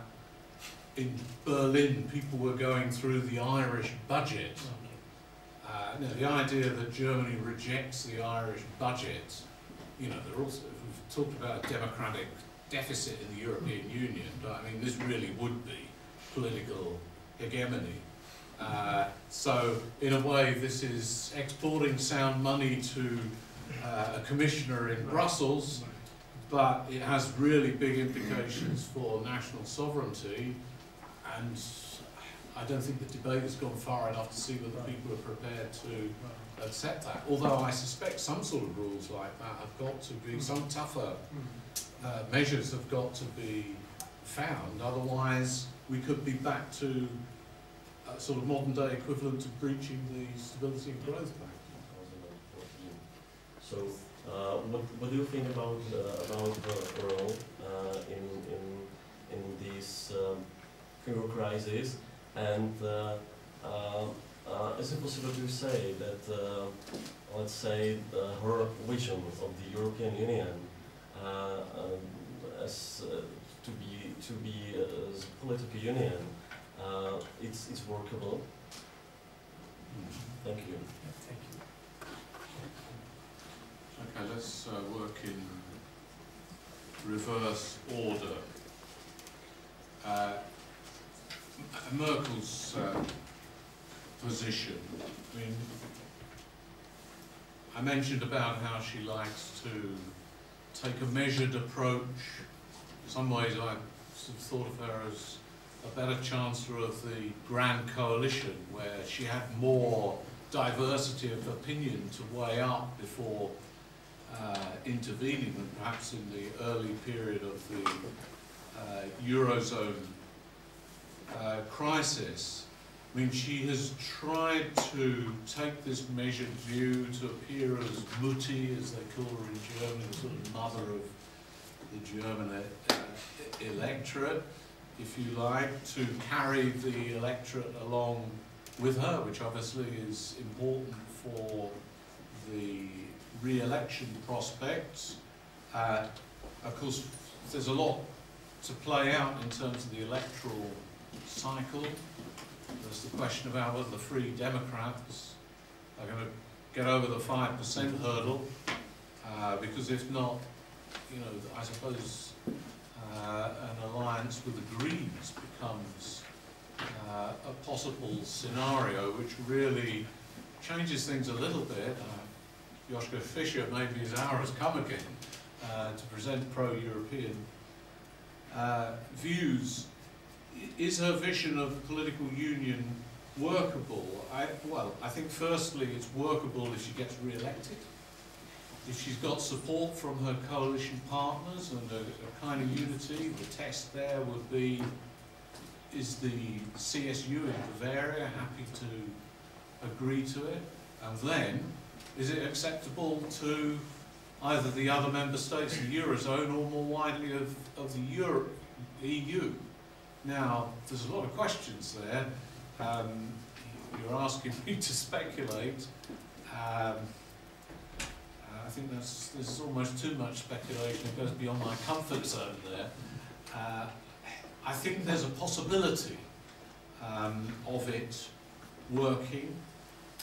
in Berlin people were going through the Irish budget. Uh, now, the idea that Germany rejects the Irish budget, you know, they're also, we've talked about a democratic deficit in the European Union, but I mean, this really would be political hegemony. Uh, so, in a way, this is exporting sound money to uh, a commissioner in Brussels, but it has really big implications for national sovereignty. And I don't think the debate has gone far enough to see whether people are prepared to accept that. Although I suspect some sort of rules like that have got to be, some tougher uh, measures have got to be found. Otherwise, we could be back to a sort of modern day equivalent of breaching the Stability and Growth Pact. So, uh, what, what do you think about uh, about the role uh, in in in this um, crisis? And uh, uh, uh, is it possible to say that, uh, let's say, her vision of the European Union uh, um, as uh, to be to be uh, a political union, uh, it's it's workable? Thank you. Thank you. Okay, let's uh, work in reverse order. Uh, Merkel's uh, position, I mean, I mentioned about how she likes to take a measured approach. In some ways, I sort of thought of her as a better chancellor of the Grand Coalition, where she had more diversity of opinion to weigh up before uh, intervening than perhaps in the early period of the uh, Eurozone uh, crisis. I mean, she has tried to take this measured view to appear as Mutti, as they call her in Germany, the sort of mother of the German uh, electorate, if you like, to carry the electorate along with her, which obviously is important for the re-election prospects. Uh, of course, there's a lot to play out in terms of the electoral cycle. There's the question about whether the Free Democrats are going to get over the 5% hurdle, uh, because if not, you know, I suppose an alliance with the Greens becomes uh, a possible scenario which really changes things a little bit. Uh, Fischer, maybe his hour has come again uh, to present pro-European uh, views. Is her vision of political union workable? I, well, I think firstly it's workable if she gets re-elected. If she's got support from her coalition partners and a, a kind of unity, the test there would be, is the CSU in Bavaria happy to agree to it? And then, is it acceptable to either the other member states of the Eurozone or more widely of, of the Euro, EU? Now, there's a lot of questions there. Um, you're asking me to speculate. Um, I think that's, there's almost too much speculation. It goes beyond my comfort zone there. Uh, I think there's a possibility um, of it working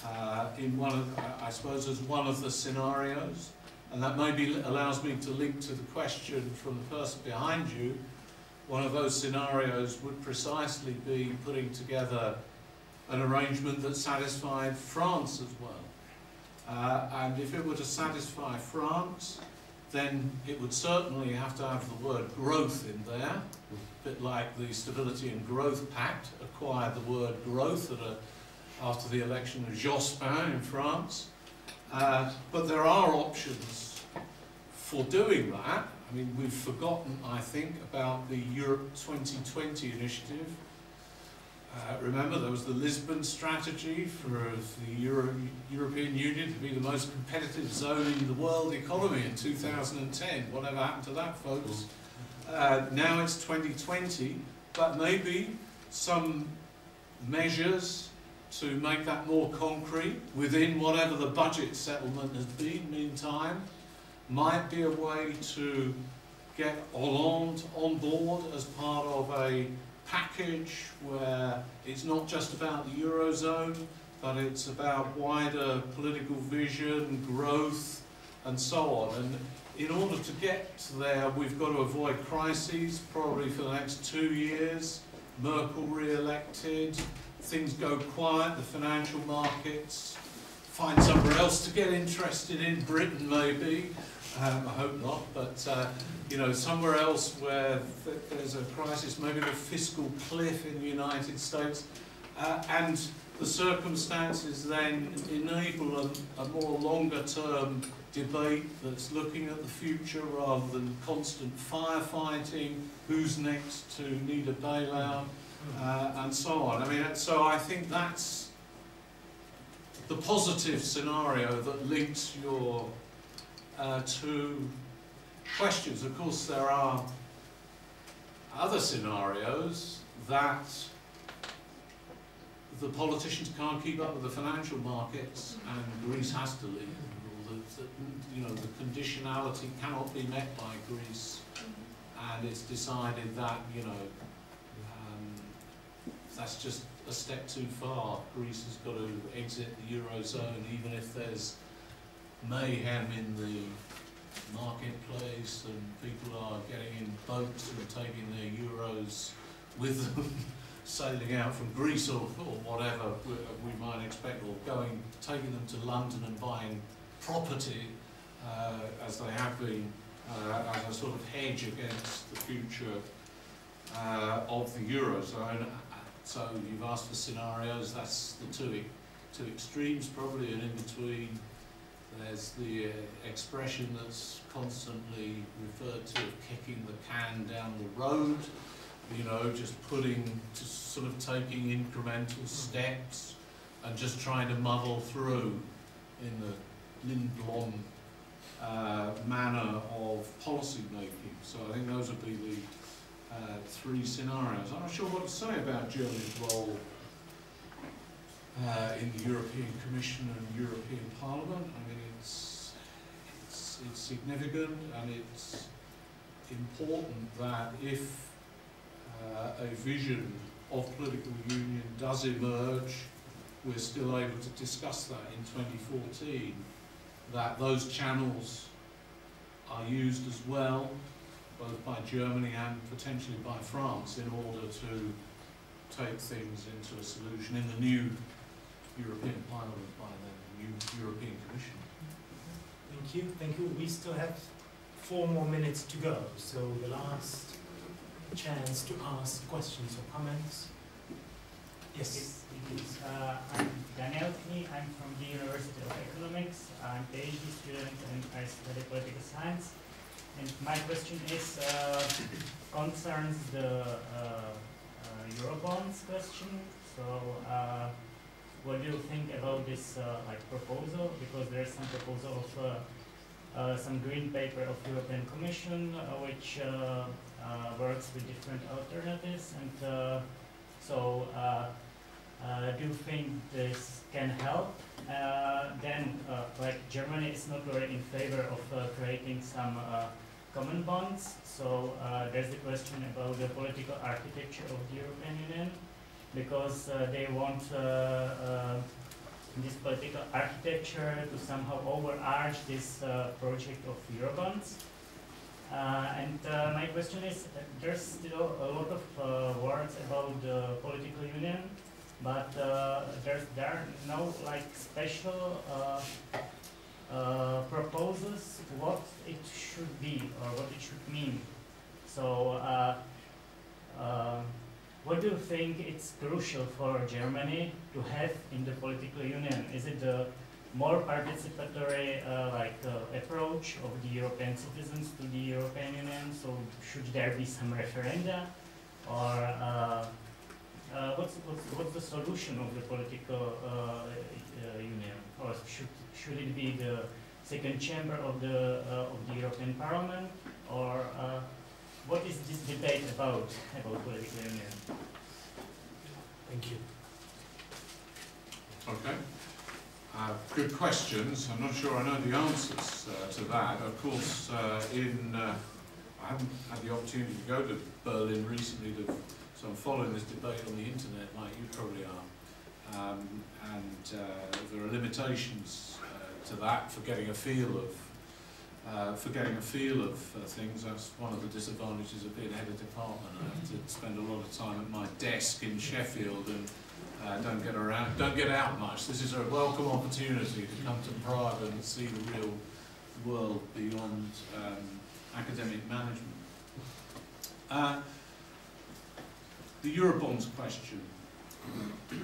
uh, in one of, I- suppose, as one of the scenarios. And that maybe allows me to link to the question from the person behind you. One of those scenarios would precisely be putting together an arrangement that satisfied France as well. Uh, and if it were to satisfy France, then it would certainly have to have the word growth in there, a bit like the Stability and Growth Pact acquired the word growth a, after the election of Jospin in France. Uh, but there are options for doing that. I mean, we've forgotten, I think, about the Europe 2020 initiative. Uh, remember, there was the Lisbon strategy for the Euro European Union to be the most competitive zone in the world economy in 2010. Whatever happened to that, folks? Uh, now it's 2020, but maybe some measures to make that more concrete within whatever the budget settlement has been meantime. might be a way to get Hollande on board as part of a package where it's not just about the Eurozone, but it's about wider political vision, growth, and so on. And in order to get there, we've got to avoid crises, probably for the next two years. Merkel re-elected, things go quiet, the financial markets, find somewhere else to get interested in, Britain maybe, um, I hope not, but uh, you know, somewhere else where th there's a crisis, maybe the fiscal cliff in the United States, uh, and the circumstances then enable a, a more longer term debate that's looking at the future rather than constant firefighting, who's next to need a bailout, uh, and so on. I mean, so I think that's the positive scenario that links your uh, two questions. Of course, there are other scenarios that the politicians can't keep up with the financial markets and Greece has to leave. That, you know, the conditionality cannot be met by Greece and it's decided that, you know, um, that's just a step too far. Greece has got to exit the Eurozone even if there's mayhem in the marketplace and people are getting in boats and taking their euros with them sailing out from Greece or, or whatever we, might expect, or going, taking them to London and buying property uh, as they have been uh, as a sort of hedge against the future uh, of the eurozone. So you've asked for scenarios. That's the two two extremes probably, and in between there's the uh, expression that's constantly referred to of kicking the can down the road, you know, just putting, just sort of taking incremental steps and just trying to muddle through in the Lindblom uh, manner of policy making. So I think those would be the uh, three scenarios. I'm not sure what to say about Germany's role uh, in the European Commission and European Parliament. It's significant and it's important that if uh, a vision of political union does emerge, we're still able to discuss that in 2014, that those channels are used as well, both by Germany and potentially by France, in order to take things into a solution in the new European Parliament by the new European Commission. Thank you, thank you. We still have four more minutes to go, so the last chance to ask questions or comments. Yes. Yes, uh, I'm Daniel Knie, I'm from the University of Economics, I'm a PhD student and I study political science. And my question is, uh, concerns the uh, uh, Eurobonds question. So, uh, what do you think about this uh, like proposal? Because there's some proposal of some green paper of European Commission, uh, which uh, uh, works with different alternatives, and uh, so. Uh, uh, do you think this can help? Uh, then, uh, like Germany is not very in favor of uh, creating some uh, common bonds. So uh, there's the question about the political architecture of the European Union, because uh, they want uh, uh, this political architecture to somehow overarch this uh, project of Eurobonds. Uh, and uh, my question is, there's still a lot of uh, words about the political union, but uh, there's there are no like special uh, proposals what it should be or what it should mean. So, uh, what do you think it's crucial for Germany to have in the political union? Is it the more participatory uh, like uh, approach of the European citizens to the European Union? So, should there be some referenda, or uh, uh, what's, what's, what's the solution of the political uh, uh, union? Or should, should it be the second chamber of the, of the European Parliament? Or what is this debate about, about political union? Thank you. Okay. Uh, good questions. I'm not sure I know the answers uh, to that. Of course, uh, in uh, I haven't had the opportunity to go to Berlin recently, to, so I'm following this debate on the internet, like you probably are. Um, and uh, there are limitations uh, to that for getting a feel of uh, for getting a feel of uh, things. That's one of the disadvantages of being head of department. I have to spend a lot of time at my desk in Sheffield and uh, don't get around, don't get out much. This is a welcome opportunity to come to Prague and see the real world beyond um, academic management. Uh, the Eurobonds question,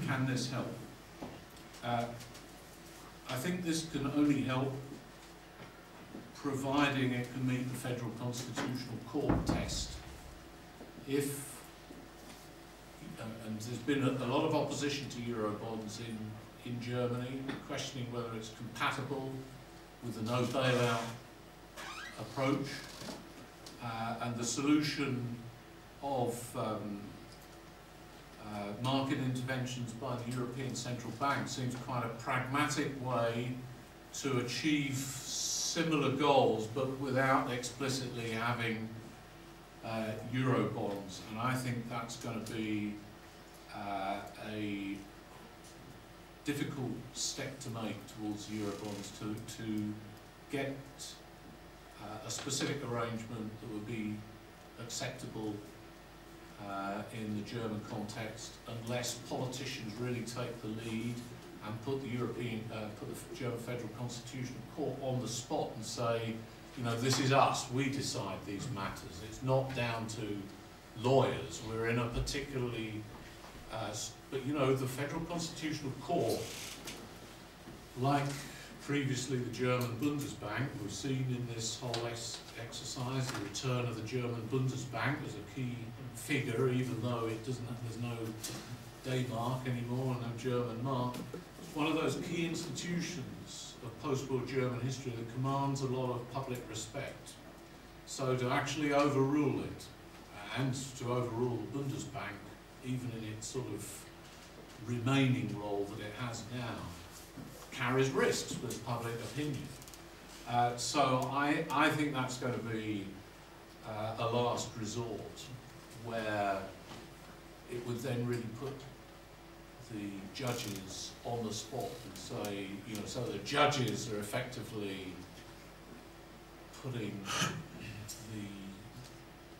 can this help? Uh, I think this can only help providing it can meet the Federal Constitutional Court test. If uh, and there's been a, a lot of opposition to Eurobonds in, in Germany, questioning whether it's compatible with the no bailout approach. Uh, and the solution of um, uh, market interventions by the European Central Bank seems quite a pragmatic way to achieve similar goals but without explicitly having uh, euro bonds. And I think that's going to be uh, a difficult step to make towards Eurobonds to, to get uh, a specific arrangement that would be acceptable uh, in the German context unless politicians really take the lead and put the European, uh, put the German Federal Constitutional Court on the spot and say, you know, this is us, we decide these matters. It's not down to lawyers. We're in a particularly as, but you know, the Federal Constitutional Court, like previously the German Bundesbank, we've seen in this whole ex exercise the return of the German Bundesbank as a key figure, even though it doesn't, there's no D-mark anymore, no German mark. One of those key institutions of post-war German history that commands a lot of public respect. So to actually overrule it, and to overrule the Bundesbank, even in its sort of remaining role that it has now, carries risks with public opinion. Uh, so I, I think that's going to be uh, a last resort where it would then really put the judges on the spot and say, you know, so the judges are effectively putting the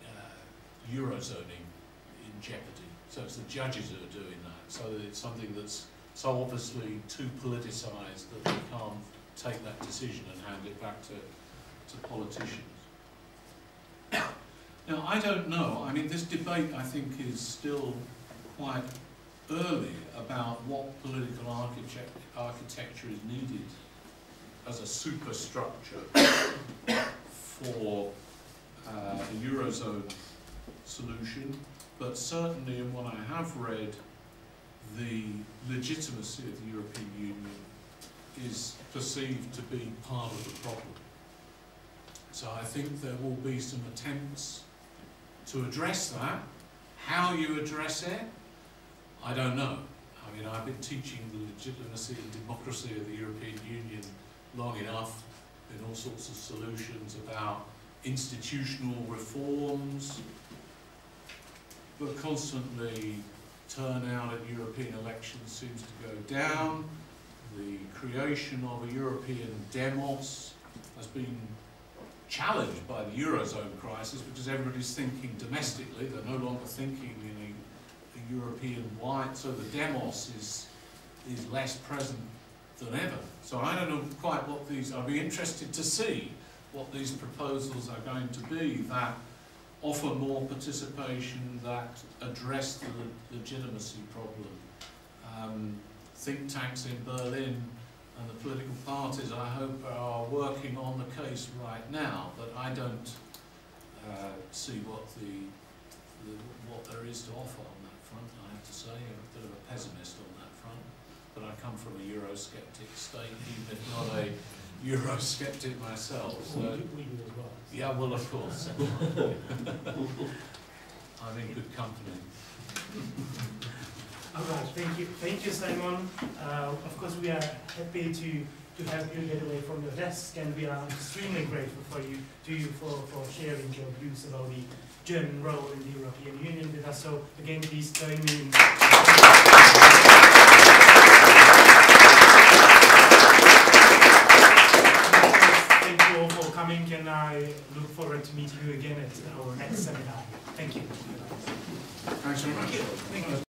uh, Eurozoning in jeopardy. So it's the judges who are doing that. So it's something that's so obviously too politicised that they can't take that decision and hand it back to, to politicians. Now, I don't know. I mean, this debate, I think, is still quite early about what political architect architecture is needed as a superstructure for uh, a Eurozone solution but certainly in what I have read, the legitimacy of the European Union is perceived to be part of the problem. So I think there will be some attempts to address that. How you address it, I don't know. I mean, I've been teaching the legitimacy and democracy of the European Union long enough in all sorts of solutions about institutional reforms, but constantly turnout at European elections seems to go down. The creation of a European demos has been challenged by the Eurozone crisis because everybody's thinking domestically, they're no longer thinking European white, so the demos is, is less present than ever. So I don't know quite what these, I'll be interested to see what these proposals are going to be that offer more participation that address the legitimacy problem. Um, think tanks in Berlin and the political parties, I hope, are working on the case right now, but I don't uh, see what the, the, what there is to offer on that front, I have to say. I'm a bit of a pessimist on that front, but I come from a Eurosceptic state, even if not a Eurosceptic myself. So. We do, as well. Yeah, well, of course. I'm in good company. All right, thank you, thank you, Simon. Uh, of course, we are happy to, to help you get away from your desk, and we are extremely grateful for you, to you for, for sharing your views about the German role in the European Union with us. So again, please join me in. Thank you all for coming, and I look forward to meeting you again at our next seminar. Thank you. Thanks very much. Thank you.